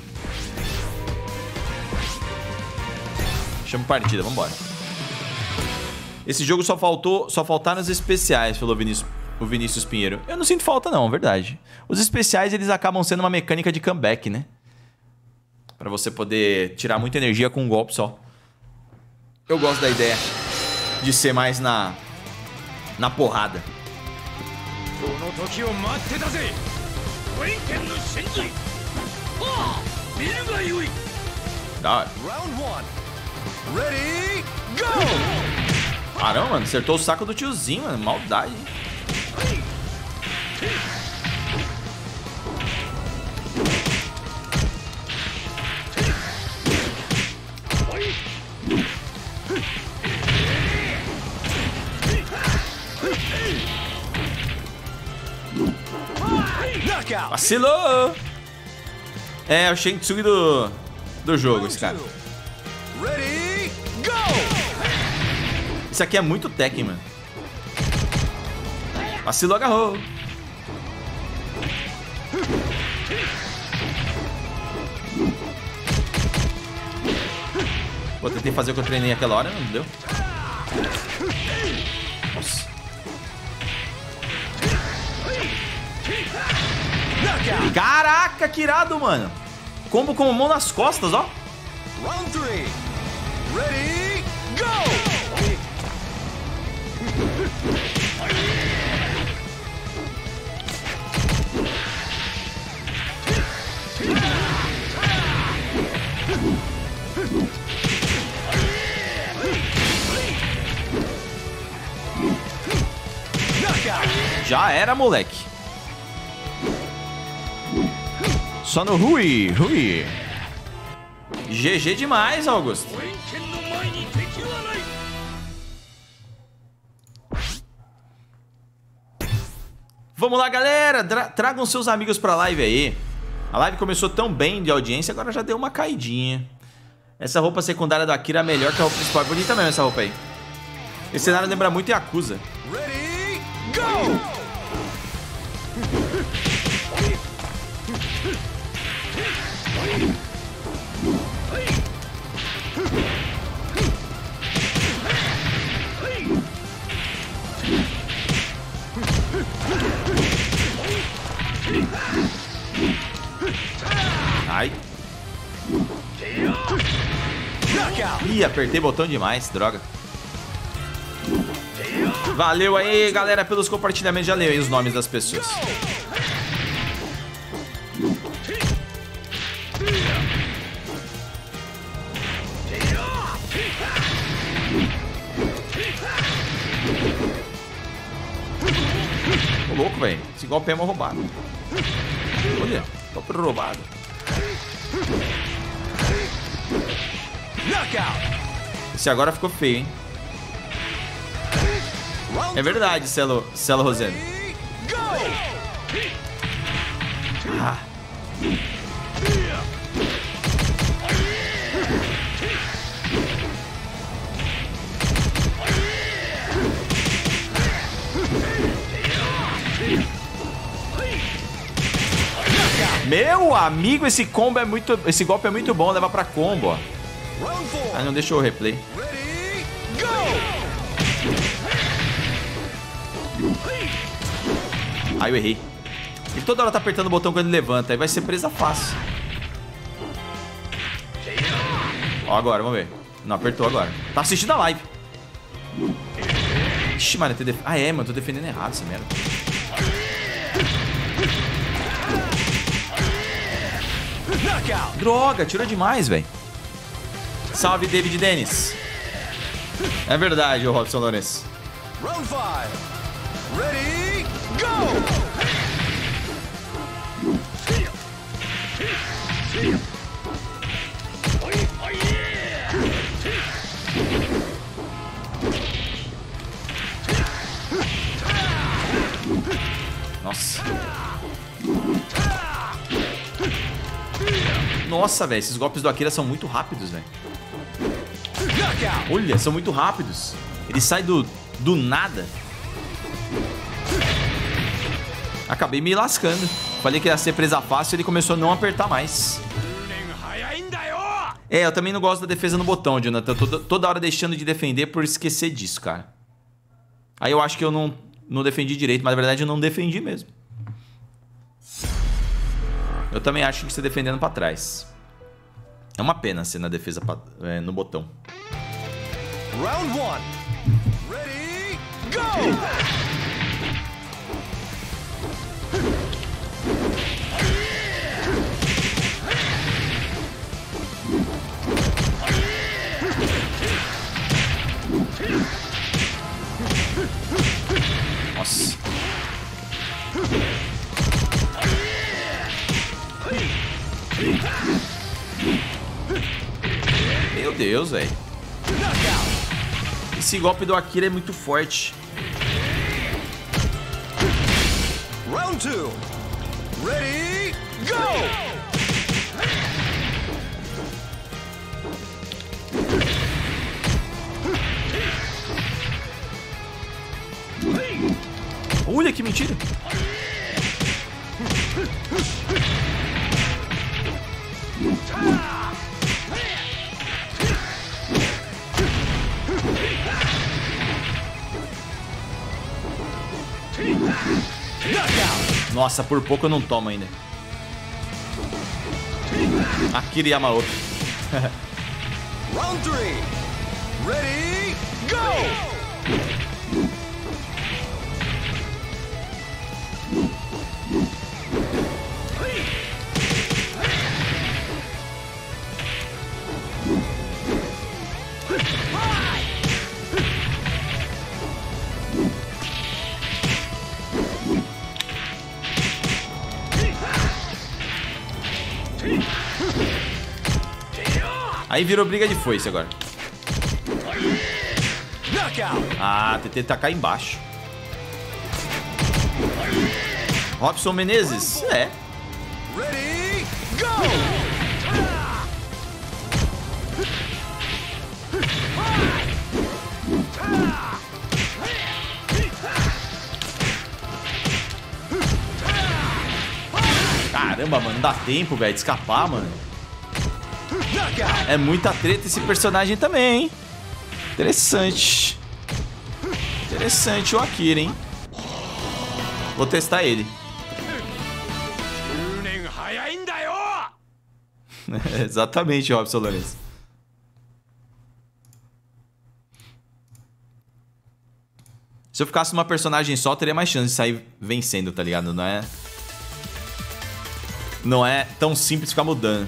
Chama partida, vambora. Esse jogo só faltou, só faltaram os especiais, falou Vinícius, o Vinícius Pinheiro. Eu não sinto falta não, verdade. Os especiais eles acabam sendo uma mecânica de comeback, né? Pra você poder tirar muita energia com um golpe só. Eu gosto da ideia de ser mais na na porrada. Da Ready, go! Caramba, mano, acertou o saco do tiozinho, mano. Maldade, hein? Vacilou! É, o Shentsugi do, do jogo, esse cara. Ready Go Esse aqui é muito Tekken, mano. Vacilou, agarrou. Vou tentar fazer o que eu treinei aquela hora, não deu. Nossa. Caraca, que irado, mano. Combo com a mão nas costas, ó. Round 3 Ready Go Já era, moleque. Só no Rui, Rui. GG demais, Augusto. Vamos lá, galera. Tra tragam seus amigos pra live aí. A live começou tão bem de audiência, agora já deu uma caidinha. Essa roupa secundária do Akira é melhor que a roupa principal. É bonita mesmo essa roupa aí. Esse cenário lembra muito Yakuza. Ready, go! Ai. Ih, apertei botão demais, droga. Valeu aí, galera, pelos compartilhamentos. Já leio aí os nomes das pessoas. Ô, louco, velho. Esse golpe é mal roubado. Olha, golpe roubado. Knockout Esse agora ficou feio, hein? É verdade, Celo, Celo Go Ah. Meu amigo, esse combo é muito. Esse golpe é muito bom, leva pra combo, ó. Ah, não deixou o replay. Aí eu errei. Ele toda hora tá apertando o botão quando ele levanta, aí vai ser presa fácil. Ó, agora, vamos ver. Não, apertou agora. Tá assistindo a live. Ixi, mano, eu tô def... Ah, é, mano, tô defendendo errado essa merda. Droga, tirou demais, velho. Salve, David Dennis. É verdade, o Robson Lourenço. Round five Ready Go Nossa, velho, esses golpes do Akira são muito rápidos, velho. Olha, são muito rápidos. Ele sai do, do nada. Acabei me lascando. Falei que ia ser presa fácil, ele começou a não apertar mais. É, eu também não gosto da defesa no botão, Jonathan. Tô toda hora deixando de defender por esquecer disso, cara. Aí eu acho que eu não, não defendi direito, mas na verdade eu não defendi mesmo. Eu também acho que você defendendo pra trás. É uma pena ser na defesa é, no botão. Round one. Ready, go! Nossa. Meu Deus, velho. Esse golpe do Akira é muito forte. Round two. Ready, go! Olha que mentira. Nossa, por pouco eu não tomo ainda. Akira Yamaoto. Round three. Ready, go! Aí virou briga de foice agora. Ah, TT tá cá embaixo. Robson Menezes? É. Caramba, mano, não dá tempo, velho, de escapar, mano. É muita treta esse personagem também, hein? Interessante. Interessante o Akira, hein? Vou testar ele. Exatamente, Robson Lourenço. Se eu ficasse uma personagem só, teria mais chance de sair vencendo, tá ligado? Não é... Não é tão simples ficar mudando.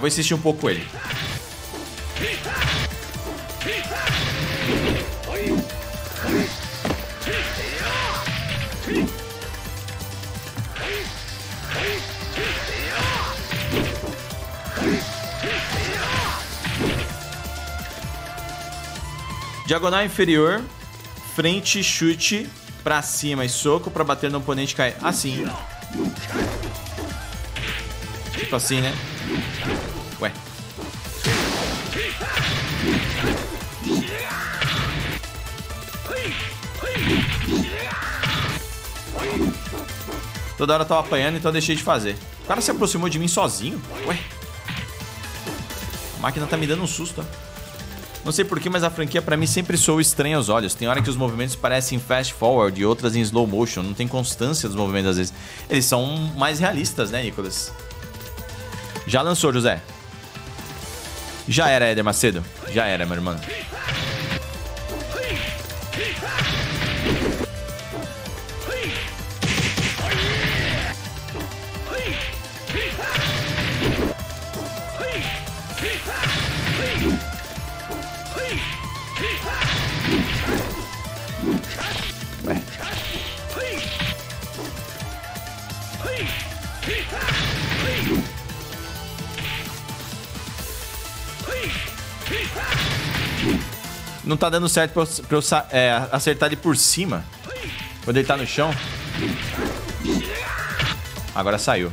Vou insistir um pouco com ele. Diagonal inferior, frente, chute, pra cima e soco pra bater no oponente cair. Assim. Tipo assim, né? Ué. Toda hora eu tava apanhando, então eu deixei de fazer. O cara se aproximou de mim sozinho? Ué. A máquina tá me dando um susto, ó. Não sei porquê, mas a franquia pra mim sempre soa estranha aos olhos. Tem hora que os movimentos parecem fast forward e outras em slow motion. Não tem constância dos movimentos às vezes. Eles são mais realistas, né, Nicolas? Já lançou, José? Já era, Éder Macedo? Já era, meu irmão. Não tá dando certo pra eu, pra eu é, acertar ele por cima. Quando ele tá no chão. Agora saiu.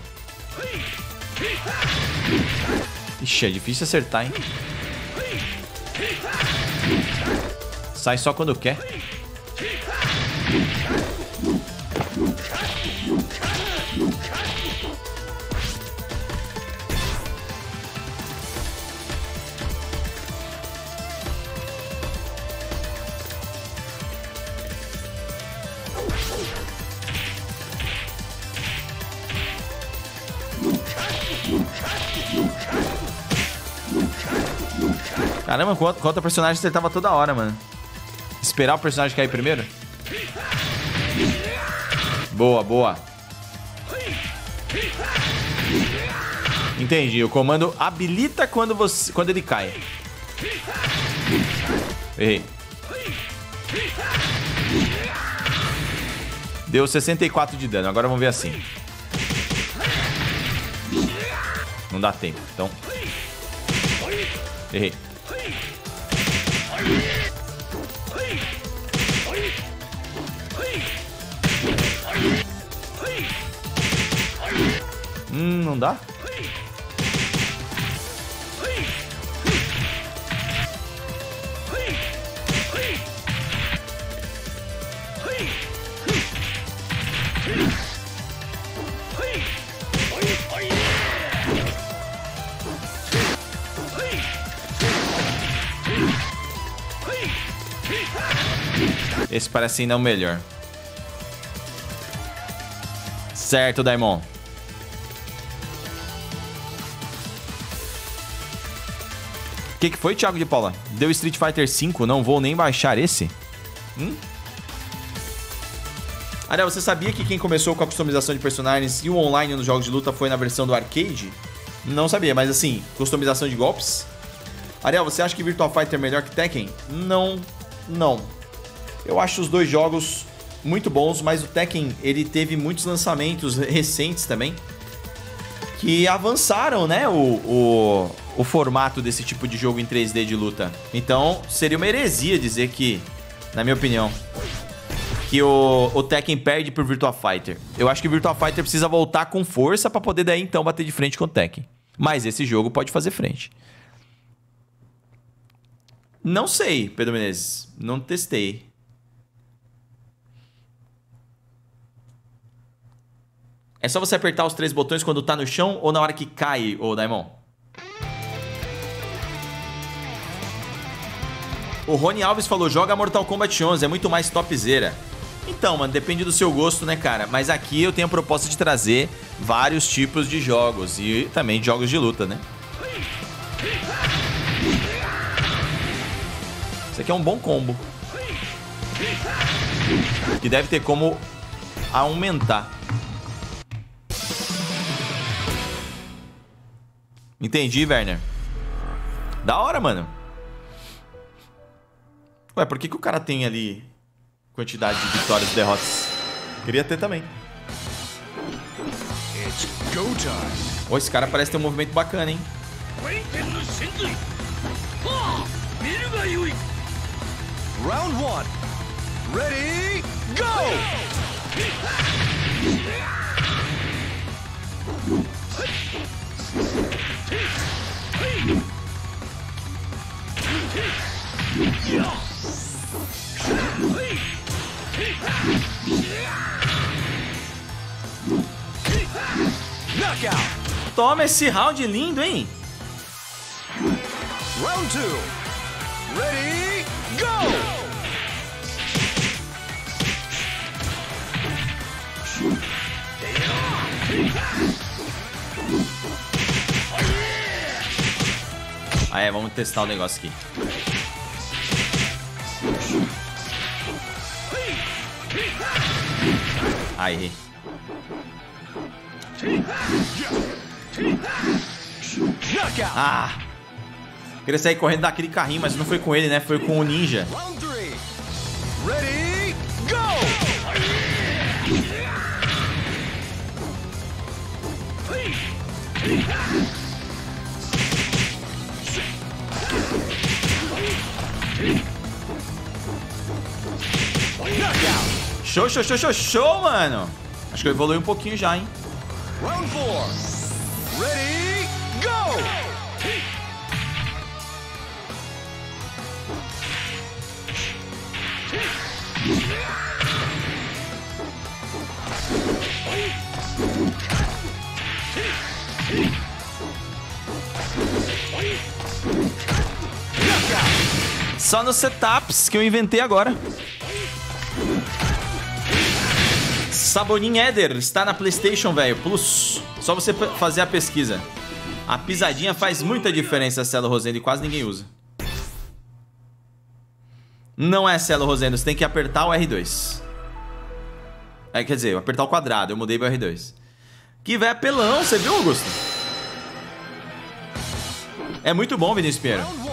Ixi, é difícil acertar, hein? Sai só quando quer. Caramba, quanto, quanto personagem acertava toda hora, mano. Esperar o personagem cair primeiro? Boa, boa. Entendi. O comando habilita quando, você, quando ele cai. Errei. Deu 64 de dano. Agora vamos ver assim. Não dá tempo. Então. Errei. Hum, não dá? Esse parece ainda o melhor. Certo, Daimon. O que, que foi, Thiago de Paula? Deu Street Fighter V, não vou nem baixar esse? Hum? Ariel, você sabia que quem começou com a customização de personagens e o online nos jogos de luta foi na versão do arcade? Não sabia, mas assim, customização de golpes? Ariel, você acha que Virtua Fighter é melhor que Tekken? Não, não. Eu acho os dois jogos muito bons, mas o Tekken ele teve muitos lançamentos recentes também que avançaram, né, o, o, o formato desse tipo de jogo em 3D de luta. Então, seria uma heresia dizer que, na minha opinião, que o, o Tekken perde pro Virtua Fighter. Eu acho que o Virtua Fighter precisa voltar com força pra poder daí então bater de frente com o Tekken. Mas esse jogo pode fazer frente. Não sei, Pedro Menezes. Não testei. É só você apertar os três botões quando tá no chão ou na hora que cai, ô Daimon? O Rony Alves falou: joga Mortal Kombat 11, é muito mais topzera. Então, mano, depende do seu gosto, né, cara? Mas aqui eu tenho a proposta de trazer vários tipos de jogos e também jogos de luta, né? Isso aqui é um bom combo. Que deve ter como aumentar. Entendi, Werner. Da hora, mano. Ué, por que, que o cara tem ali quantidade de vitórias e derrotas? Queria ter também. Oh, esse cara parece ter um movimento bacana, hein? Round 1. Ready, go! Yeah. Toma esse round lindo, hein? Round two. Ready, go! Ah, é, vamos testar o negócio aqui. Ah, errei. Ah! Queria sair correndo daquele carrinho, mas não foi com ele, né? Foi com o ninja. Ready, go! Show, show, show, show, show, mano. Acho que eu evolui um pouquinho já, hein? Round four. Ready, go! Só nos setups que eu inventei agora. Sabonin Eder está na PlayStation, velho. Plus. Só você fazer a pesquisa. A pisadinha faz muita diferença, Celo Rosendo, e quase ninguém usa. Não é Celo Rosendo, você tem que apertar o R2. É, quer dizer, apertar o quadrado, eu mudei pro R2. Que velho apelão, você viu, Augusto? É muito bom, Vinícius Pinheiro.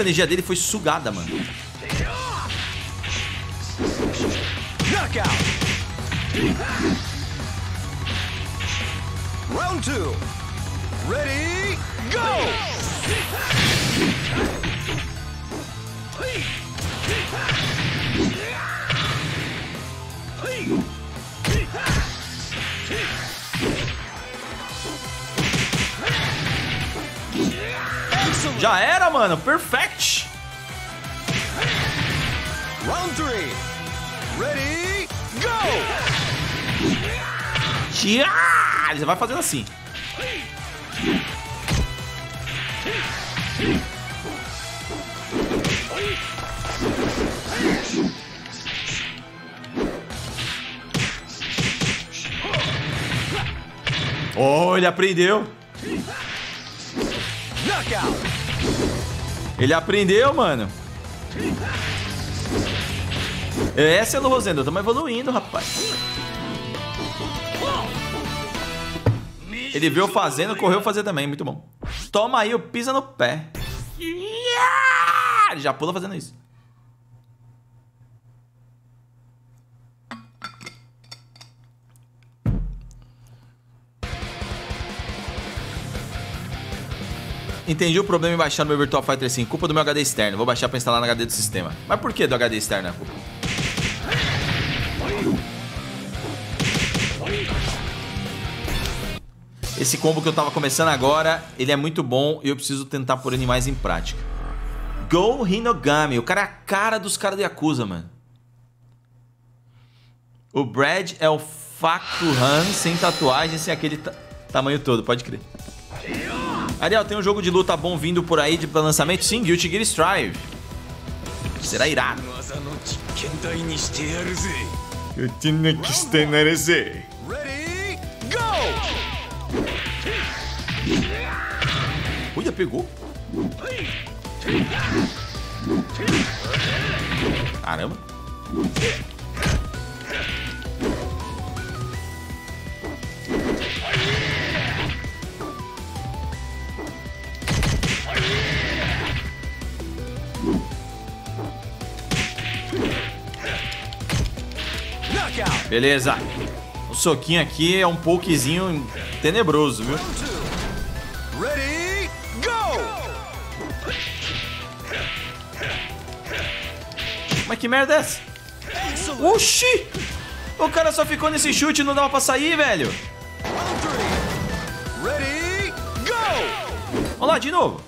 Nossa, a energia dele foi sugada, mano. Round two. Ready, go! Já era, mano. Perfect. Round three. Ready, go! Tchá! Ele vai fazendo assim. Oh, ele aprendeu. Knockout! Ele aprendeu, mano. Essa é do Rosendo. Estamos evoluindo, rapaz. Ele viu fazendo, correu fazer também. Muito bom. Toma aí o pisa no pé. Ele já pula fazendo isso. Entendi o problema em baixar no meu Virtual Fighter 5. Culpa do meu HD externo. Vou baixar pra instalar no HD do sistema. Mas por que do HD externo é culpa? Esse combo que eu tava começando agora, ele é muito bom e eu preciso tentar pôr ele mais em prática. Go Hinogami. O cara é a cara dos caras do Yakuza, mano. O Brad é o Facto Han sem tatuagem, sem aquele ta- tamanho todo, pode crer. Ariel, tem um jogo de luta bom vindo por aí de lançamento? Sim, Guilty Gear Strive. Será irado. Eu tenho que estenarese. Ready, go! Olha, pegou. Caramba. Beleza. O soquinho aqui é um pouquinho tenebroso, viu? Ready, go! Mas que merda é essa? Oxi! O cara só ficou nesse chute e não dava pra sair, velho. Ready, go! Vamos lá, de novo.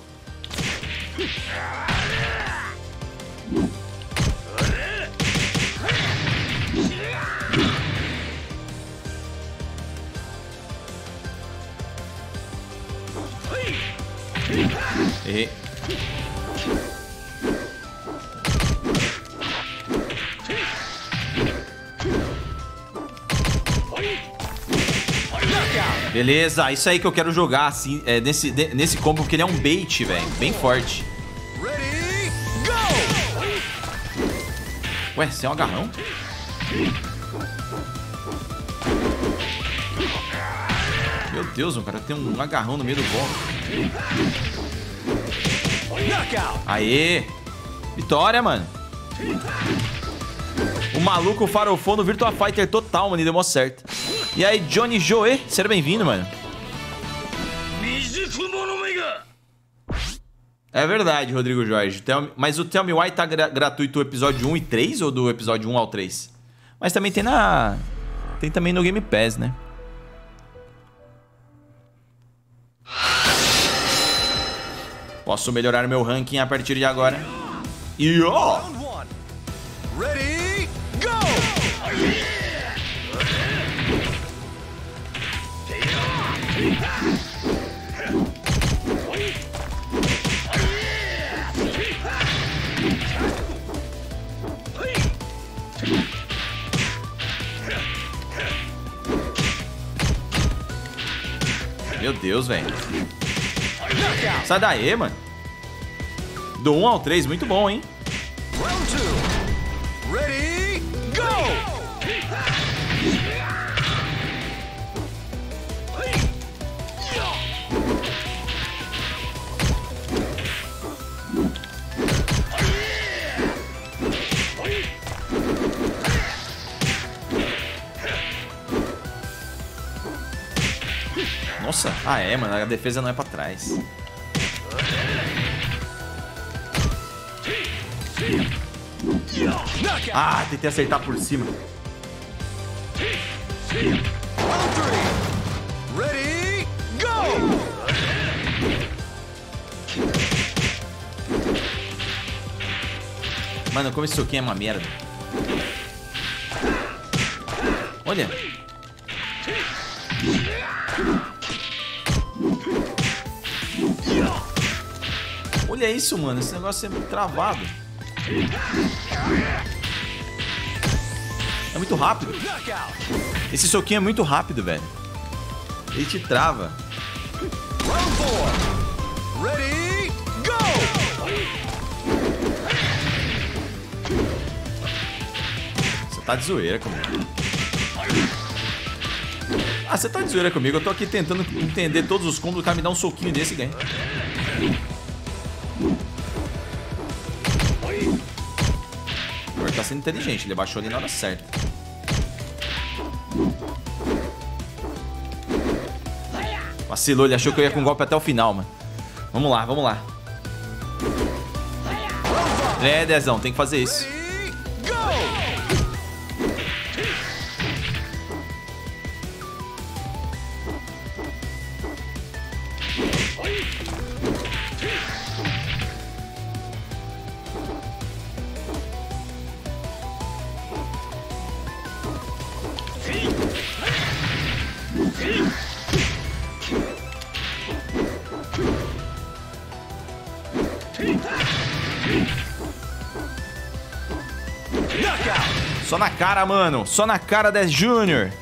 Errei. Beleza, isso aí que eu quero jogar, assim, é, nesse, de- nesse combo, porque ele é um bait, velho, bem forte. Ready, go! Ué, você é um agarrão? Meu Deus, o cara tem um agarrão no meio do bloco. Aê! Vitória, mano. O maluco farofou no Virtua Fighter total, mano, e deu mó certo. E aí, Johnny Joe, seja bem-vindo, mano. É verdade, Rodrigo Jorge. Mas o Tell Me Why tá gra gratuito do episódio 1 e 3 ou do episódio 1 ao 3? Mas também tem na... Tem também no Game Pass, né? Posso melhorar meu ranking a partir de agora. E ó! Ready, go! Meu Deus, velho. Sai daí, mano. Do 1 ao 3, muito bom, hein? Round two. Ready, go! Nossa, ah é, mano, a defesa não é pra trás. Ah, tentei acertar por cima. Ready, go! Mano, como esse soquinho é uma merda. Olha. Olha isso, mano. Esse negócio é travado. É muito rápido. Esse soquinho é muito rápido, velho. Ele te trava. Ready, go! Você tá de zoeira comigo. Ah, você tá de zoeira comigo. Eu tô aqui tentando entender todos os combos. O cara me dá um soquinho desse e ganha. Tá sendo inteligente. Ele abaixou ali na hora certa. Vacilou. Ele achou que eu ia com golpe até o final, mano. Vamos lá, vamos lá. É, Dezão, tem que fazer isso. Só na cara, mano. Só na cara da Júnior.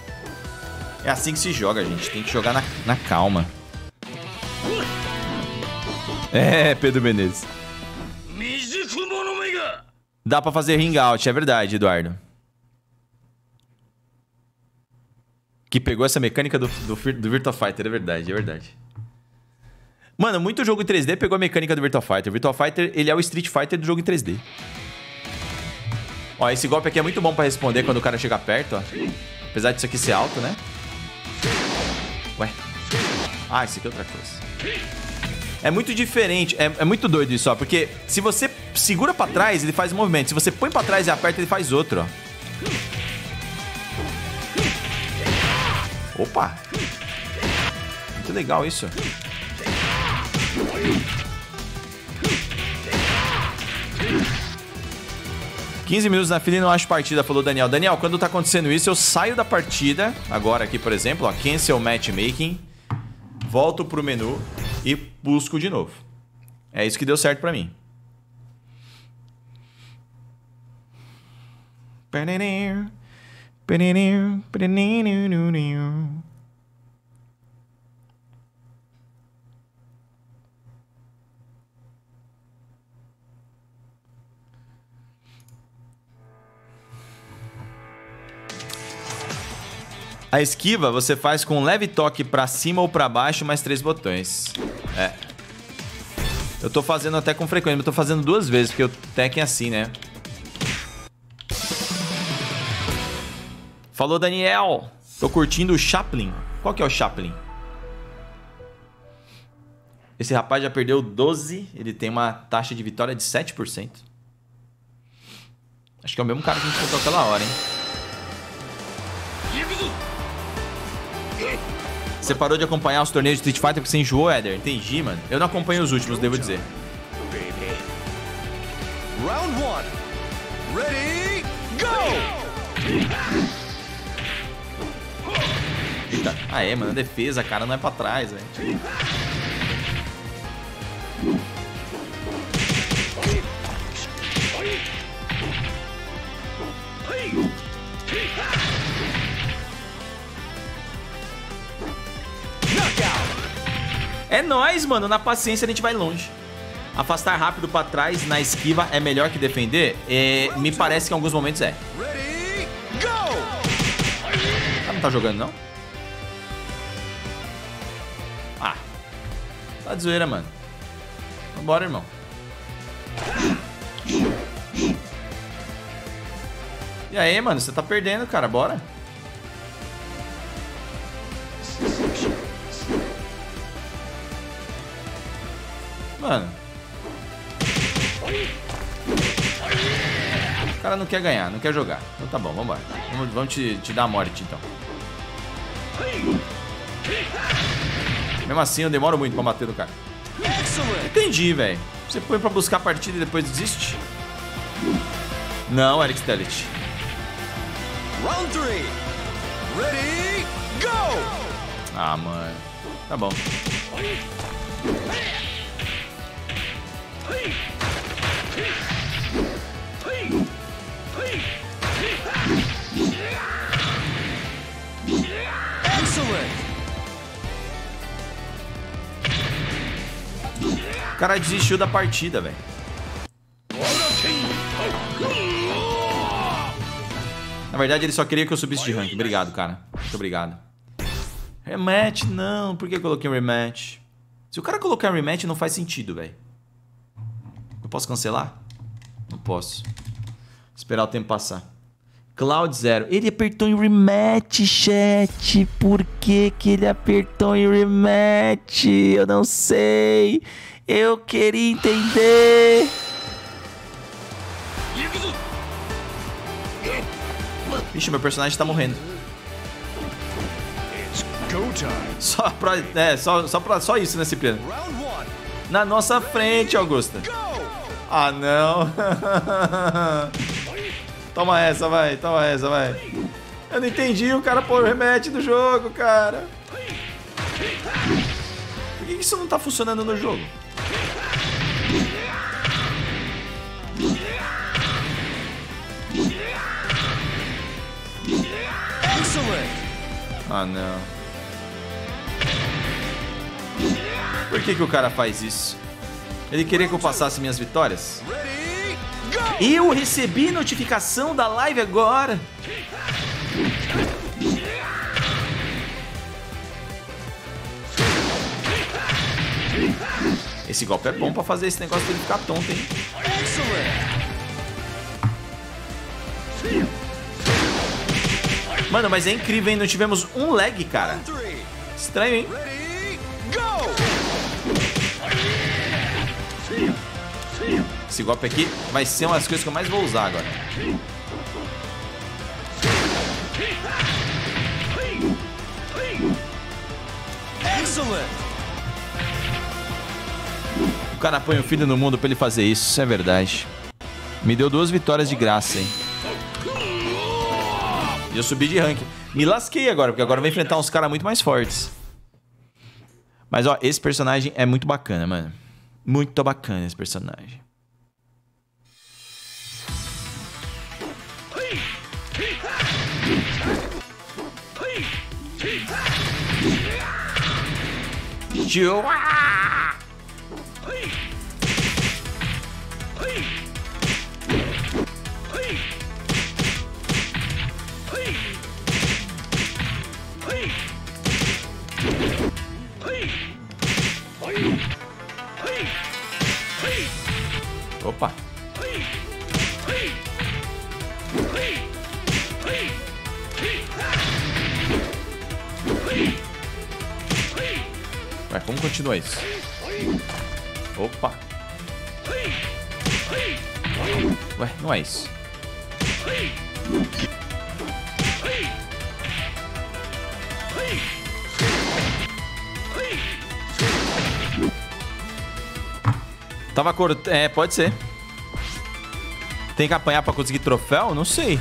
É assim que se joga, gente. Tem que jogar na, na calma. É, Pedro Menezes. Dá pra fazer ring out, é verdade, Eduardo. Que pegou essa mecânica do, do, do Virtua Fighter, é verdade, é verdade. Mano, muito jogo em 3D pegou a mecânica do Virtua Fighter. O Virtua Fighter, ele é o Street Fighter do jogo em 3D. Ó, esse golpe aqui é muito bom pra responder quando o cara chega perto, ó. Apesar disso aqui ser alto, né? Ué. Ah, isso aqui é outra coisa. É muito diferente, é, é muito doido isso, ó. Porque se você segura pra trás, ele faz um movimento. Se você põe pra trás e aperta, ele faz outro, ó. Opa! Muito legal isso. ...15 minutos na fila e não acho partida, falou Daniel. Daniel, quando tá acontecendo isso, eu saio da partida... ...agora aqui, por exemplo, ó... ...cancel matchmaking... ...volto pro menu e busco de novo. É isso que deu certo pra mim. A esquiva você faz com um leve toque pra cima ou pra baixo, mais três botões. É. Eu tô fazendo até com frequência, mas tô fazendo duas vezes, porque o Tekken é assim, né? Falou, Daniel. Tô curtindo o Chaplin. Qual que é o Chaplin? Esse rapaz já perdeu 12, ele tem uma taxa de vitória de 7%. Acho que é o mesmo cara que a gente contou aquela hora, hein? Você parou de acompanhar os torneios de Street Fighter porque você enjoou, Eder? Entendi, mano. Eu não acompanho os últimos, devo dizer. Round one. Ready, go! Ah, é, mano. Defesa, cara, não é pra trás, velho. É nóis, mano. Na paciência a gente vai longe. Afastar rápido pra trás na esquiva é melhor que defender? É, me parece que em alguns momentos é. Ah, não tá jogando, não? Ah. Tá de zoeira, mano. Vambora, irmão. E aí, mano? Você tá perdendo, cara. Bora. Cara não quer ganhar, não quer jogar. Então tá bom, vambora. Vamos, vamos te, te dar a morte, então. Mesmo assim, eu demoro muito pra bater no cara. Entendi, velho. Você põe pra buscar a partida e depois desiste? Não, Eric Stellit. Round three. Ready, go! Ah, mano. Tá bom. Cara desistiu da partida, velho. Na verdade, ele só queria que eu subisse de rank. Obrigado, cara. Muito obrigado. Rematch, não. Por que eu coloquei rematch? Se o cara colocar rematch, não faz sentido, velho. Eu posso cancelar? Não posso. Esperar o tempo passar. Cloud Zero. Ele apertou em rematch, chat. Por que, que ele apertou em rematch? Eu não sei. Eu queria entender. Vixe, meu personagem tá morrendo. Só pra. É, só, só, pra, só isso. Round one. Na nossa frente, Augusta. Ah, não. toma essa, vai. Toma essa, vai. Eu não entendi o cara pôr o rematch do jogo, cara. Por que isso não tá funcionando no jogo? Ah, não. Por que, que o cara faz isso? Ele queria que eu passasse minhas vitórias? Eu recebi notificação da live agora. Esse golpe é bom pra fazer esse negócio dele ficar tonto, hein? Mano, mas é incrível, hein? Não tivemos um lag, cara. Estranho, hein? Ready, go! Esse golpe aqui vai ser uma das coisas que eu mais vou usar agora. Excellent! O cara põe o filho no mundo pra ele fazer isso, isso é verdade. Me deu duas vitórias de graça, hein? E eu subi de ranking. Me lasquei agora, porque agora eu vou enfrentar uns caras muito mais fortes. Mas, ó, esse personagem é muito bacana, mano. Muito bacana esse personagem. Joa! Opa! Vai, como continua isso? Opa. Ué, não é isso. Tava cortando. É, pode ser. Tem que apanhar pra conseguir troféu? Não sei.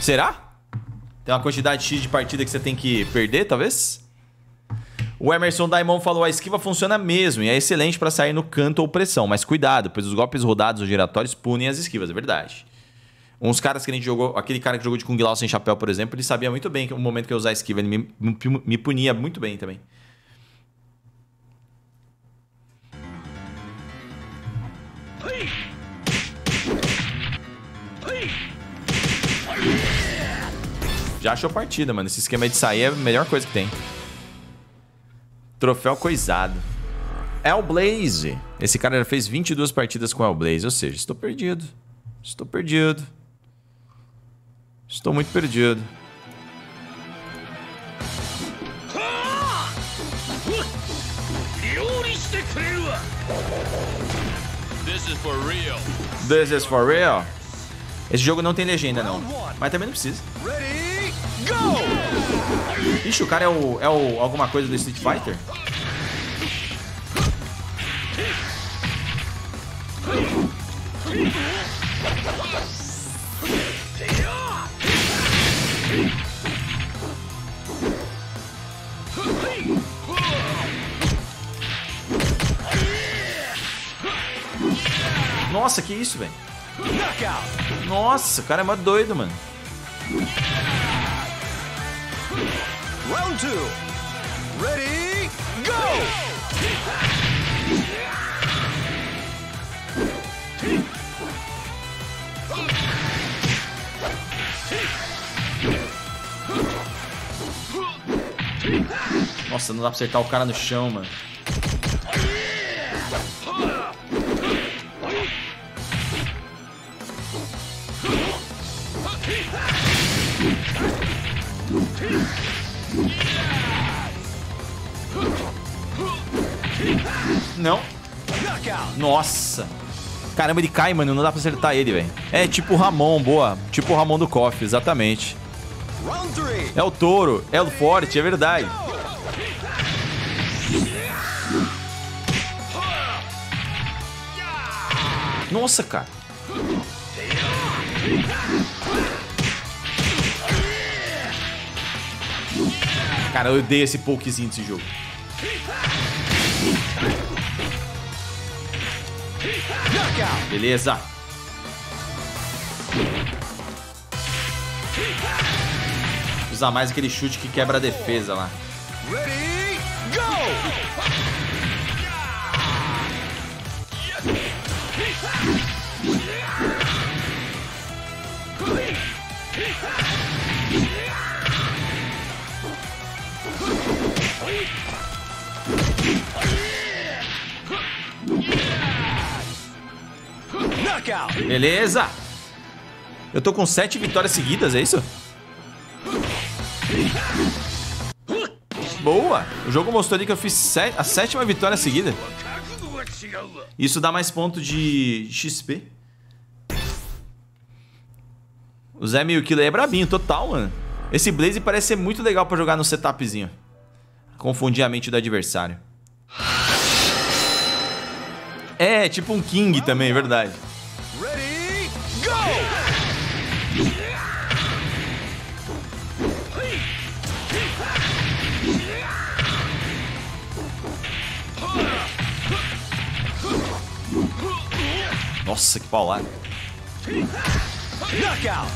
Será? Tem uma quantidade X de partida que você tem que perder, talvez? O Emerson Daimon falou: a esquiva funciona mesmo e é excelente pra sair no canto ou pressão, mas cuidado, pois os golpes rodados ou giratórios punem as esquivas, é verdade. Uns caras que a gente jogou, aquele cara que jogou de Kung Lao sem chapéu, por exemplo, ele sabia muito bem que o momento que eu usar esquiva, ele me, me, me punia muito bem também. Já achou partida, mano. Esse esquema de sair é a melhor coisa que tem. Troféu coisado. Blaze. Esse cara já fez 22 partidas com Blaze, ou seja, estou perdido. Estou perdido. Estou muito perdido. This is for real. This is for real. Esse jogo não tem legenda, não. Mas também não precisa. Ready, go! Ixi, o cara é o, é o alguma coisa do Street Fighter? Nossa, que isso, velho? Nossa, o cara é mó doido, mano. Round two. Ready, go! Nossa, não dá pra acertar o cara no chão, mano. Não. Nossa. Caramba, ele cai, mano. Não dá pra acertar ele, velho. É tipo o Ramon, boa. Tipo o Ramon do KOF, exatamente. É o touro, é o forte, é verdade. Nossa, cara. Cara, eu odeio esse pokezinho desse jogo. Beleza. Usar mais aquele chute que quebra a defesa lá. Ready, go! Beleza. Eu tô com sete vitórias seguidas, é isso? Boa. O jogo mostrou ali que eu fiz a sétima vitória seguida. Isso dá mais ponto de XP. O Zé Meio Killer é brabinho, total, mano. Esse Blaze parece ser muito legal pra jogar no setupzinho. Confundir a mente do adversário. É, tipo um King também, é verdade. Nossa, que paulada. Knockout!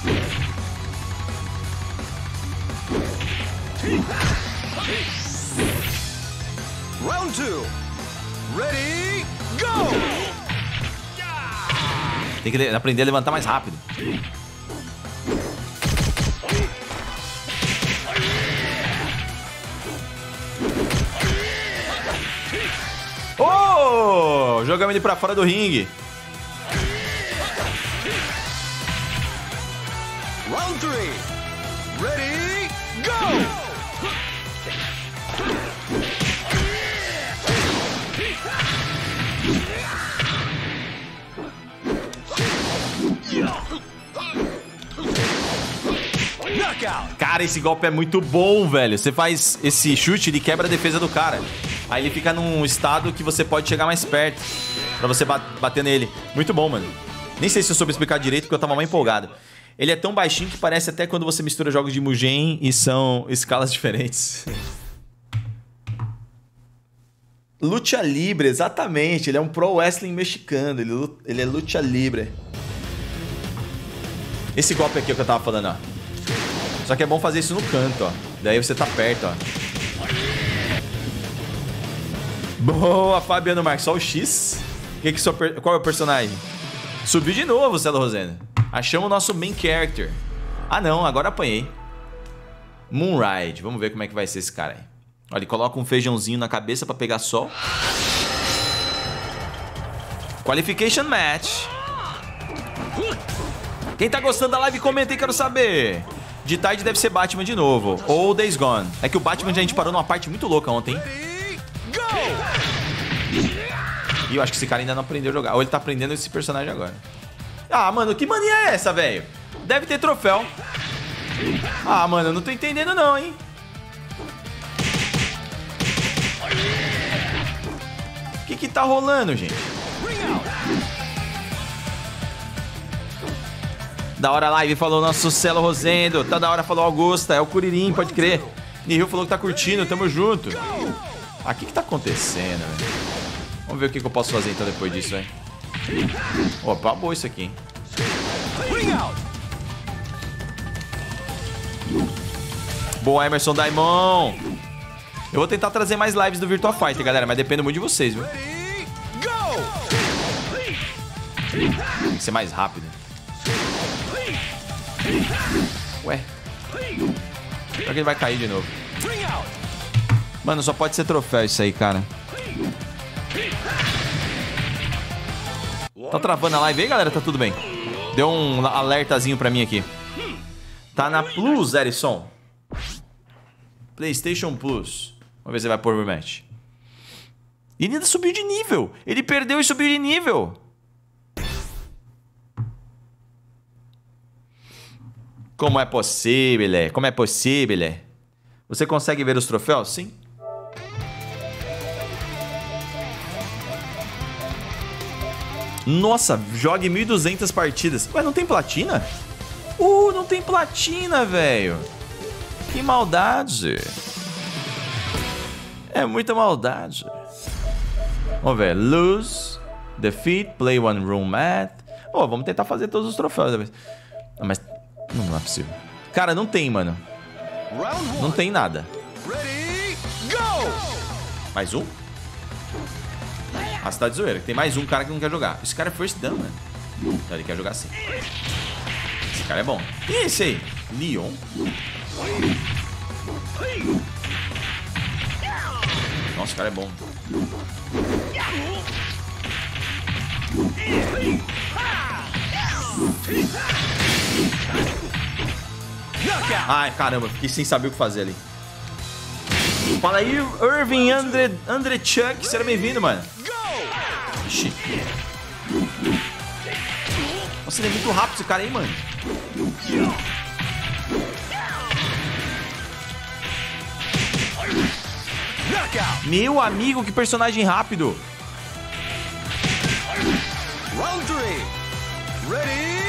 Round two. Ready, go! Tem que aprender a levantar mais rápido. Oh! Jogamos ele pra fora do ringue. Round three. Ready, go! Cara, esse golpe é muito bom, velho. Você faz esse chute, ele quebra a defesa do cara. Aí ele fica num estado que você pode chegar mais perto pra você ba- bater nele. Muito bom, mano. Nem sei se eu soube explicar direito, porque eu tava mais empolgado. Ele é tão baixinho que parece até quando você mistura jogos de Mugen e são escalas diferentes. Lucha Libre, exatamente. Ele é um pro wrestling mexicano. Ele, ele é Lucha Libre. Esse golpe aqui é o que eu tava falando, ó. Só que é bom fazer isso no canto, ó. Daí você tá perto, ó. Boa, Fabiano Marques. Só o X. Que que per- Qual é o personagem? Subiu de novo, Celo Rosena. Achamos o nosso main character. Ah, não. Agora apanhei. Moonride. Vamos ver como é que vai ser esse cara aí. Olha, ele coloca um feijãozinho na cabeça pra pegar sol. Qualification match. Quem tá gostando da live, comenta aí, quero saber. De tarde deve ser Batman de novo. Ou Days Gone. É que o Batman a gente parou numa parte muito louca ontem. E eu acho que esse cara ainda não aprendeu a jogar. Ou ele tá aprendendo esse personagem agora. Ah, mano, que mania é essa, velho? Deve ter troféu. Ah, mano, eu não tô entendendo não, hein? O que que tá rolando, gente? Da hora live falou nosso Celo Rosendo. Tá da hora falou Augusta. É o Curirim, pode crer. Nihil falou que tá curtindo, tamo junto. Ah, o que que tá acontecendo, velho? Vamos ver o que, que eu posso fazer então depois disso, velho. Opa, boa isso aqui, hein? Boa, Emerson Daimon. Eu vou tentar trazer mais lives do Virtua Fighter, galera, mas depende muito de vocês, viu? Tem que ser mais rápido. Ué. Será que ele vai cair de novo? Mano, só pode ser troféu isso aí, cara. Tá travando a live aí, galera? Tá tudo bem. Deu um alertazinho pra mim aqui. Tá na Plus, Erison. PlayStation Plus. Vamos ver se ele vai pôr rematch. E ele ainda subiu de nível. Ele perdeu e subiu de nível. Como é possível? é? Como é possível? é? Você consegue ver os troféus? Sim. Nossa, jogue 1.200 partidas. Ué, não tem platina? Uh, não tem platina, velho. Que maldade. É muita maldade. Vamos ver. Lose, defeat, play one room math. Ô, vamos tentar fazer todos os troféus. Ah, Mas não é possível. Cara, não tem, mano. Não tem nada. Mais um? Ah, você tá zoeira. Tem mais um cara que não quer jogar. Esse cara é first down, mano. Então ele quer jogar sim. Esse cara é bom. E esse aí? Leon? Nossa, o cara é bom. Ai, caramba, fiquei sem saber o que fazer ali. Fala aí, Irving Andre, Andre Chuck. Seja bem-vindo, mano. Ixi. Nossa, ele é muito rápido esse cara aí, mano. Meu amigo, que personagem rápido. Round three. Ready,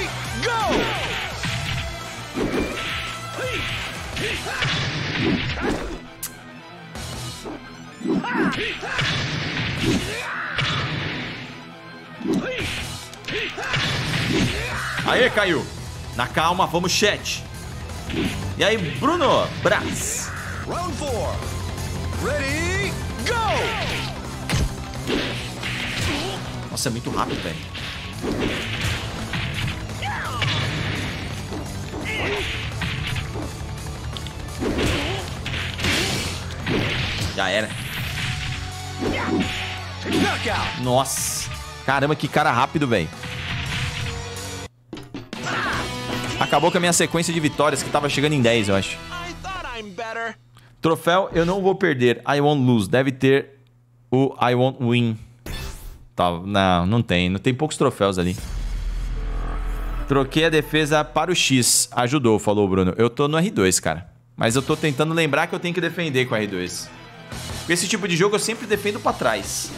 Aê, caiu. Na calma, vamos chat. E aí, Bruno Brás. Round four. Ready, go! Nossa, é muito rápido, velho. Já era. Nossa. Caramba, que cara rápido, velho. Acabou com a minha sequência de vitórias, que tava chegando em 10, eu acho. Troféu, eu não vou perder. I won't lose. Deve ter o I won't win. Tá, não, não tem. Não tem poucos troféus ali. Troquei a defesa para o X. Ajudou, falou o Bruno. Eu tô no R2, cara. Mas eu tô tentando lembrar que eu tenho que defender com R2. Com esse tipo de jogo eu sempre defendo pra trás.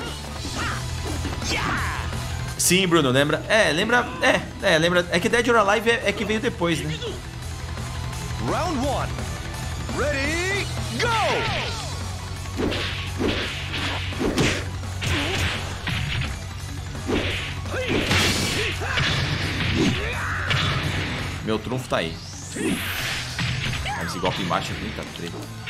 Sim, Bruno, lembra? É, lembra. É, é, lembra. É que Dead or Alive é, é que veio depois, né? Round one. Ready, go! Meu trunfo tá aí. Esse golpe embaixo é muita treta.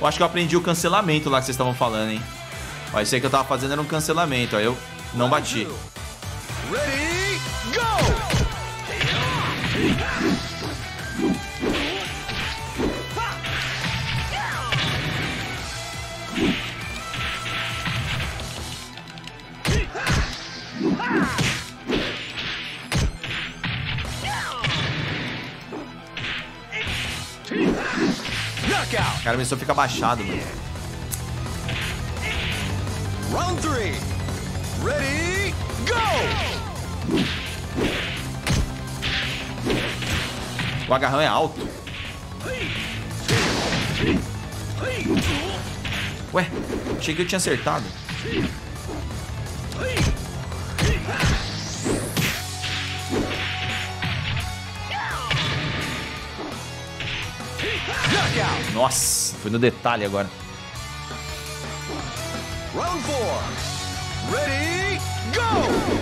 Eu acho que eu aprendi o cancelamento lá que vocês estavam falando, hein? Ó, isso aí que eu tava fazendo era um cancelamento, ó. Eu não bati. Ready, go! Cara começou a ficar baixado, mano. Round three. Ready, go! O agarrão é alto. Ué, achei que eu tinha acertado. Nossa, foi no detalhe agora. Round four. Ready, go!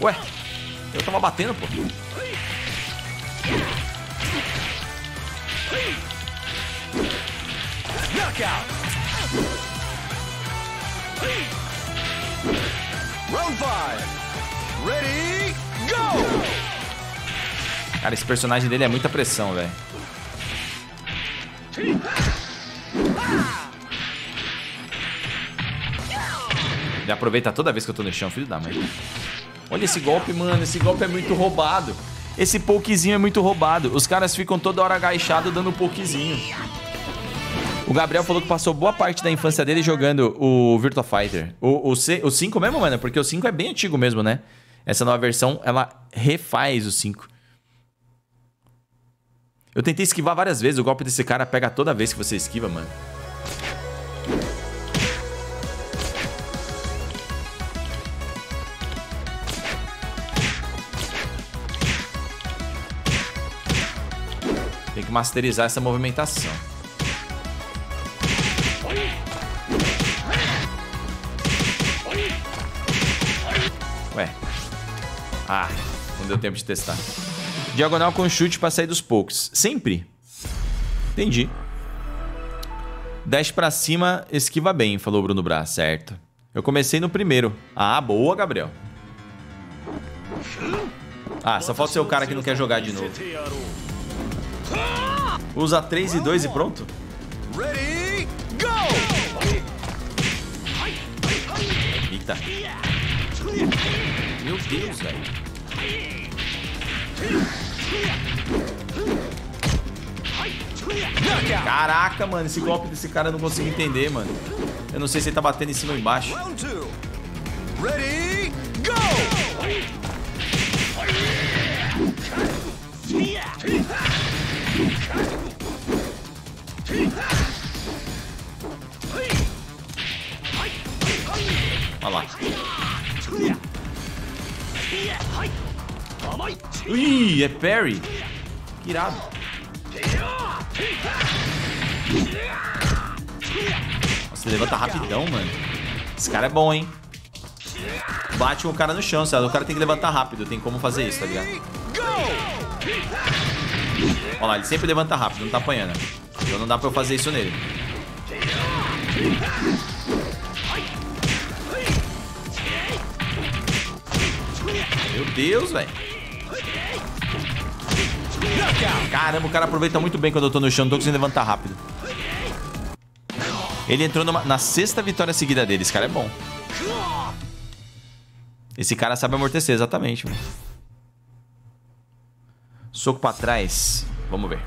Ué, eu tava batendo, pô. Knockout! Five. Ready, go! Cara, esse personagem dele é muita pressão, velho. Ele aproveita toda vez que eu tô no chão, filho da mãe. Olha esse golpe, mano. Esse golpe é muito roubado. Esse pokezinho é muito roubado. Os caras ficam toda hora agachados dando pokezinho. O Gabriel falou que passou boa parte da infância dele jogando o Virtua Fighter. O, o, o 5 mesmo, mano? Porque o 5 é bem antigo mesmo, né? Essa nova versão, ela refaz o 5. Eu tentei esquivar várias vezes. O golpe desse cara pega toda vez que você esquiva, mano. Tem que masterizar essa movimentação. Ué. Ah, não deu tempo de testar. Diagonal com chute pra sair dos poucos. Sempre. Entendi. Dash pra cima, esquiva bem, falou o Bruno Bra, certo. Eu comecei no primeiro. Ah, boa, Gabriel. Ah, só falta ser o cara que não quer jogar de novo. Usa 3 e 2 e pronto? Ready, go! Eita. Meu Deus, velho. Caraca, mano, esse golpe desse cara eu não consigo entender, mano. Eu não sei se ele tá batendo em cima ou embaixo. Ready, go! Olha lá. Ih, é parry. Que irado. Nossa, ele levanta rapidão, mano. Esse cara é bom, hein? Bate o cara no chão, sabe? O cara tem que levantar rápido. Tem como fazer isso, tá ligado? Olha lá, ele sempre levanta rápido, não tá apanhando. Então não dá pra eu fazer isso nele. Deus, velho. Caramba, o cara aproveita muito bem quando eu tô no chão, não tô conseguindo levantar rápido. Ele entrou numa- na sexta vitória seguida dele, esse cara é bom. Esse cara sabe amortecer, exatamente, mano. Soco pra trás. Vamos ver.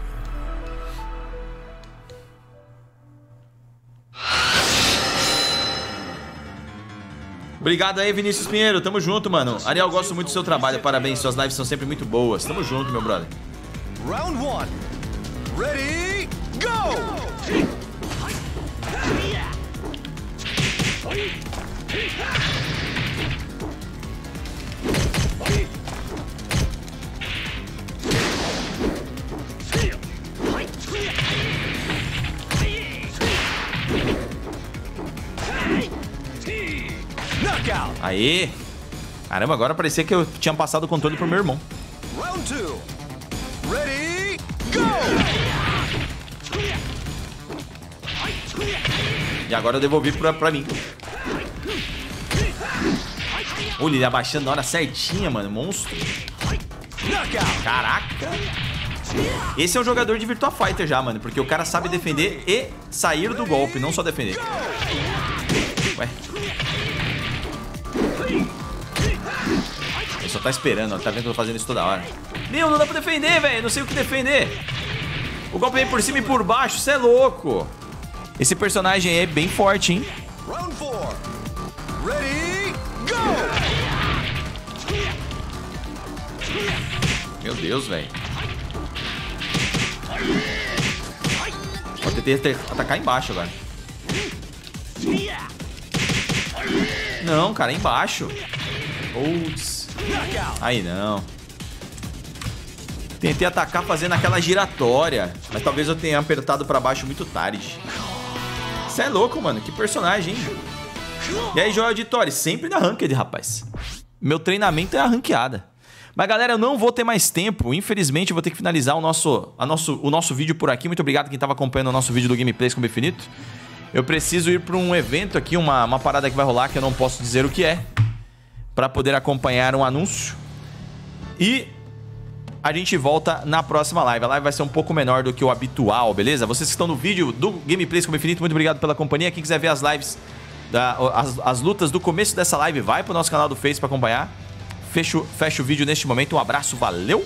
Obrigado aí, Vinícius Pinheiro. Tamo junto, mano. Ariel, gosto muito do seu trabalho. Parabéns, suas lives são sempre muito boas. Tamo junto, meu brother. Round one. Ready, go! Knockout. Aê! Caramba, agora parecia que eu tinha passado o controle pro meu irmão. Round two. Ready, go! E agora eu devolvi pra, pra mim. Olha, ele abaixando na hora certinha, mano. Monstro. Caraca. Esse é um jogador de Virtua Fighter já, mano. Porque o cara sabe defender e sair do golpe, não só defender. Ué. Só tá esperando, ó. Tá vendo que eu tô fazendo isso toda hora. Meu, não dá pra defender, velho. Não sei o que defender. O golpe vem por cima e por baixo. Você é louco. Esse personagem é bem forte, hein? Round four. Ready, go! Meu Deus, velho. Vou tentar ter- atacar embaixo agora. Não, cara, é embaixo. Putz. Aí não. Tentei atacar fazendo aquela giratória, mas talvez eu tenha apertado pra baixo muito tarde. Você é louco, mano. Que personagem, hein? E aí, Joel Auditório, sempre na ranked, rapaz. Meu treinamento é a ranqueada. Mas, galera, eu não vou ter mais tempo. Infelizmente, eu vou ter que finalizar o nosso, a nosso, o nosso vídeo por aqui. Muito obrigado quem estava acompanhando o nosso vídeo do Gameplays com o Infinito. Eu preciso ir para um evento aqui, uma, uma parada que vai rolar, que eu não posso dizer o que é, para poder acompanhar um anúncio. E a gente volta na próxima live. A live vai ser um pouco menor do que o habitual, beleza? Vocês que estão no vídeo do Gameplays com o Infinito, muito obrigado pela companhia. Quem quiser ver as lives, da, as, as lutas do começo dessa live, vai pro nosso canal do Face para acompanhar. Fecho, fecho o vídeo neste momento. Um abraço, valeu!